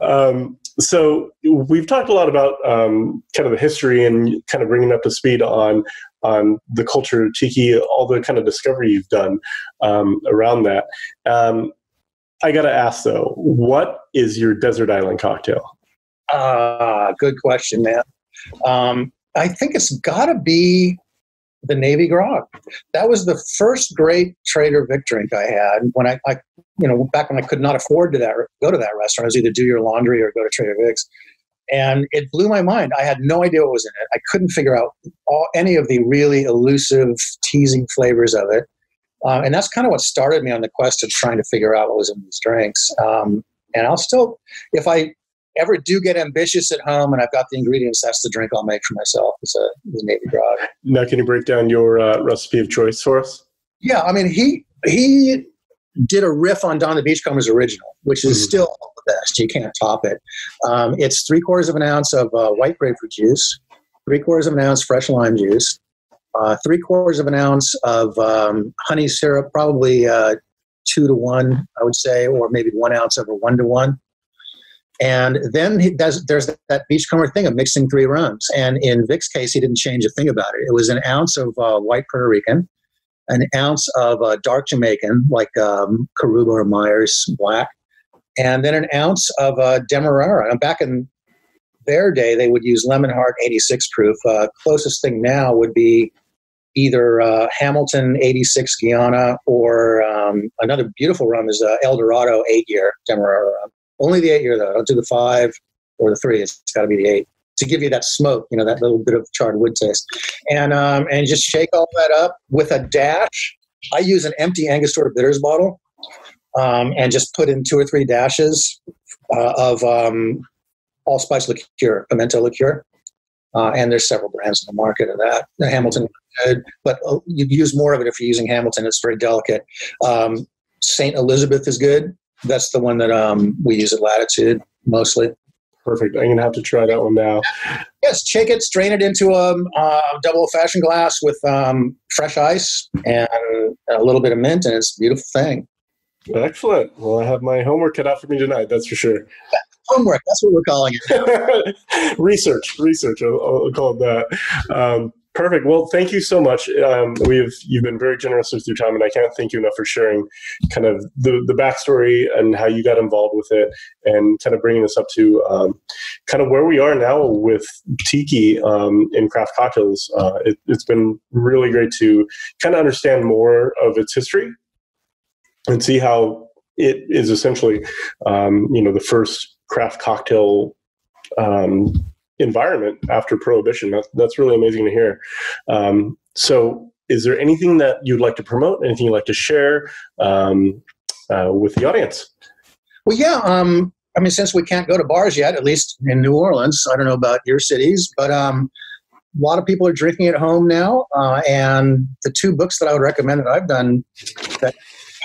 um, so we've talked a lot about um, kind of the history and kind of bringing up to speed on on the culture of tiki, all the kind of discovery you've done um, around that. Um, I got to ask though, what is your desert island cocktail? Ah, good question, man. Um, I think it's got to be the Navy Grog. That was the first great Trader Vic drink I had when I, I, you know, back when I could not afford to that go to that restaurant. I was either do your laundry or go to Trader Vic's, and it blew my mind. I had no idea what was in it. I couldn't figure out all, any of the really elusive, teasing flavors of it. Uh, and that's kind of what started me on the quest of trying to figure out what was in these drinks. Um, and I'll still, if I ever do get ambitious at home and I've got the ingredients, that's the drink I'll make for myself. It's a, it's a Navy Grog. Now, can you break down your uh, recipe of choice for us? Yeah, I mean, he he did a riff on Don the Beachcomber's original, which is mm-hmm. still the best. You can't top it. Um, it's three quarters of an ounce of uh, white grapefruit juice, three quarters of an ounce fresh lime juice, uh, three quarters of an ounce of um, honey syrup, probably uh, two to one, I would say, or maybe one ounce of a one to one. And then he does, there's that beachcomber thing of mixing three rums. And in Vic's case, he didn't change a thing about it. It was an ounce of uh, white Puerto Rican, an ounce of uh, dark Jamaican, like um, Coruba or Myers Black, and then an ounce of uh, Demerara. And back in their day, they would use Lemon Hart 86 proof. Uh, closest thing now would be either uh, Hamilton 86 Guiana or um, another beautiful rum is uh, El Dorado 8 year Demerara rum. Only the 8 year, though. Don't do the 5 or the 3. it's, got to be the 8 to give you that smoke, you know, that little bit of charred wood taste. And, um, and just shake all that up with a dash. I use an empty Angostura bitters bottle um, and just put in two or three dashes uh, of um, allspice liqueur, pimento liqueur. Uh, and there's several brands in the market of that. The Hamilton good, but uh, you use more of it if you're using Hamilton. It's very delicate. Um, Saint Elizabeth is good. That's the one that um, we use at Latitude mostly. Perfect. I'm gonna have to try that one now. Yes, shake it, strain it into a, a double fashion glass with um, fresh ice and a little bit of mint, and it's a beautiful thing. Excellent. Well, I have my homework cut out for me tonight. That's for sure. Homework. That's what we're calling it. research. Research. I'll, I'll, call it that. Um, perfect. Well, thank you so much. Um, we've you've been very generous with your time, and I can't thank you enough for sharing kind of the the backstory and how you got involved with it, and kind of bringing us up to um, kind of where we are now with tiki um, in craft cocktails. Uh, it, it's been really great to kind of understand more of its history and see how it is essentially, um, you know, the first craft cocktail um, environment after prohibition. That's, that's really amazing to hear. Um, so, is there anything that you'd like to promote? Anything you'd like to share um, uh, with the audience? Well, yeah. Um, I mean, since we can't go to bars yet, at least in New Orleans, I don't know about your cities, but um, a lot of people are drinking at home now. Uh, and the two books that I would recommend that I've done that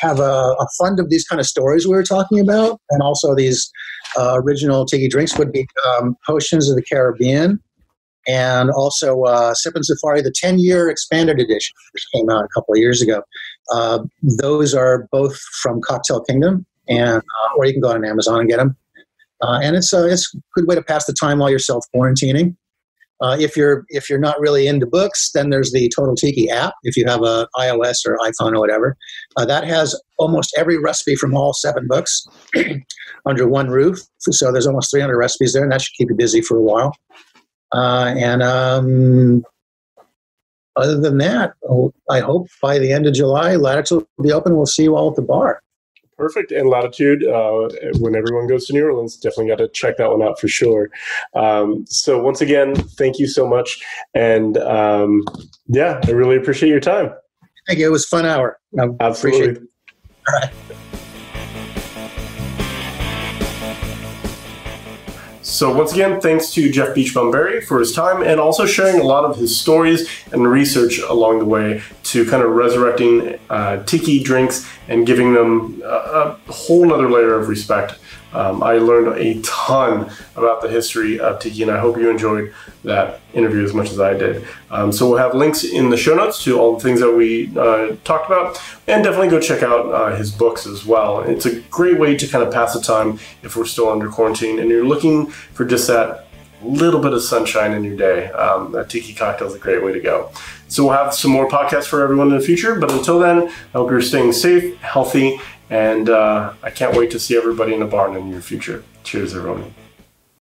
have a, a, fund of these kind of stories we were talking about, and also these uh, original tiki drinks would be um, Potions of the Caribbean, and also uh, Sippin' Safari, the 10 year expanded edition, which came out a couple of years ago. Uh, those are both from Cocktail Kingdom, and uh, or you can go on Amazon and get them. Uh, and it's a, it's a good way to pass the time while you're self quarantining. Uh, if you're if you're not really into books, then there's the Total Tiki app. If you have a iOS or iPhone or whatever, uh, that has almost every recipe from all seven books under one roof. So there's almost 300 recipes there, and that should keep you busy for a while. Uh, and um, other than that, I hope by the end of July, Latitude will be open. We'll see you all at the bar. Perfect. And Latitude, uh, when everyone goes to New Orleans, definitely got to check that one out for sure. Um, so, once again, thank you so much. And um, yeah, I really appreciate your time. Thank you. It was fun hour. I Absolutely. All right. So once again, thanks to Jeff Beachbum Berry for his time and also sharing a lot of his stories and research along the way to kind of resurrecting uh, tiki drinks and giving them a, a whole other layer of respect um, I learned a ton about the history of tiki, and I hope you enjoyed that interview as much as I did. Um, so we'll have links in the show notes to all the things that we uh, talked about, and definitely go check out uh, his books as well. It's a great way to kind of pass the time if we're still under quarantine and you're looking for just that little bit of sunshine in your day. Um, a tiki cocktail is a great way to go. So we'll have some more podcasts for everyone in the future, but until then, I hope you're staying safe, healthy, and uh, I can't wait to see everybody in the barn in the near future. Cheers, everyone.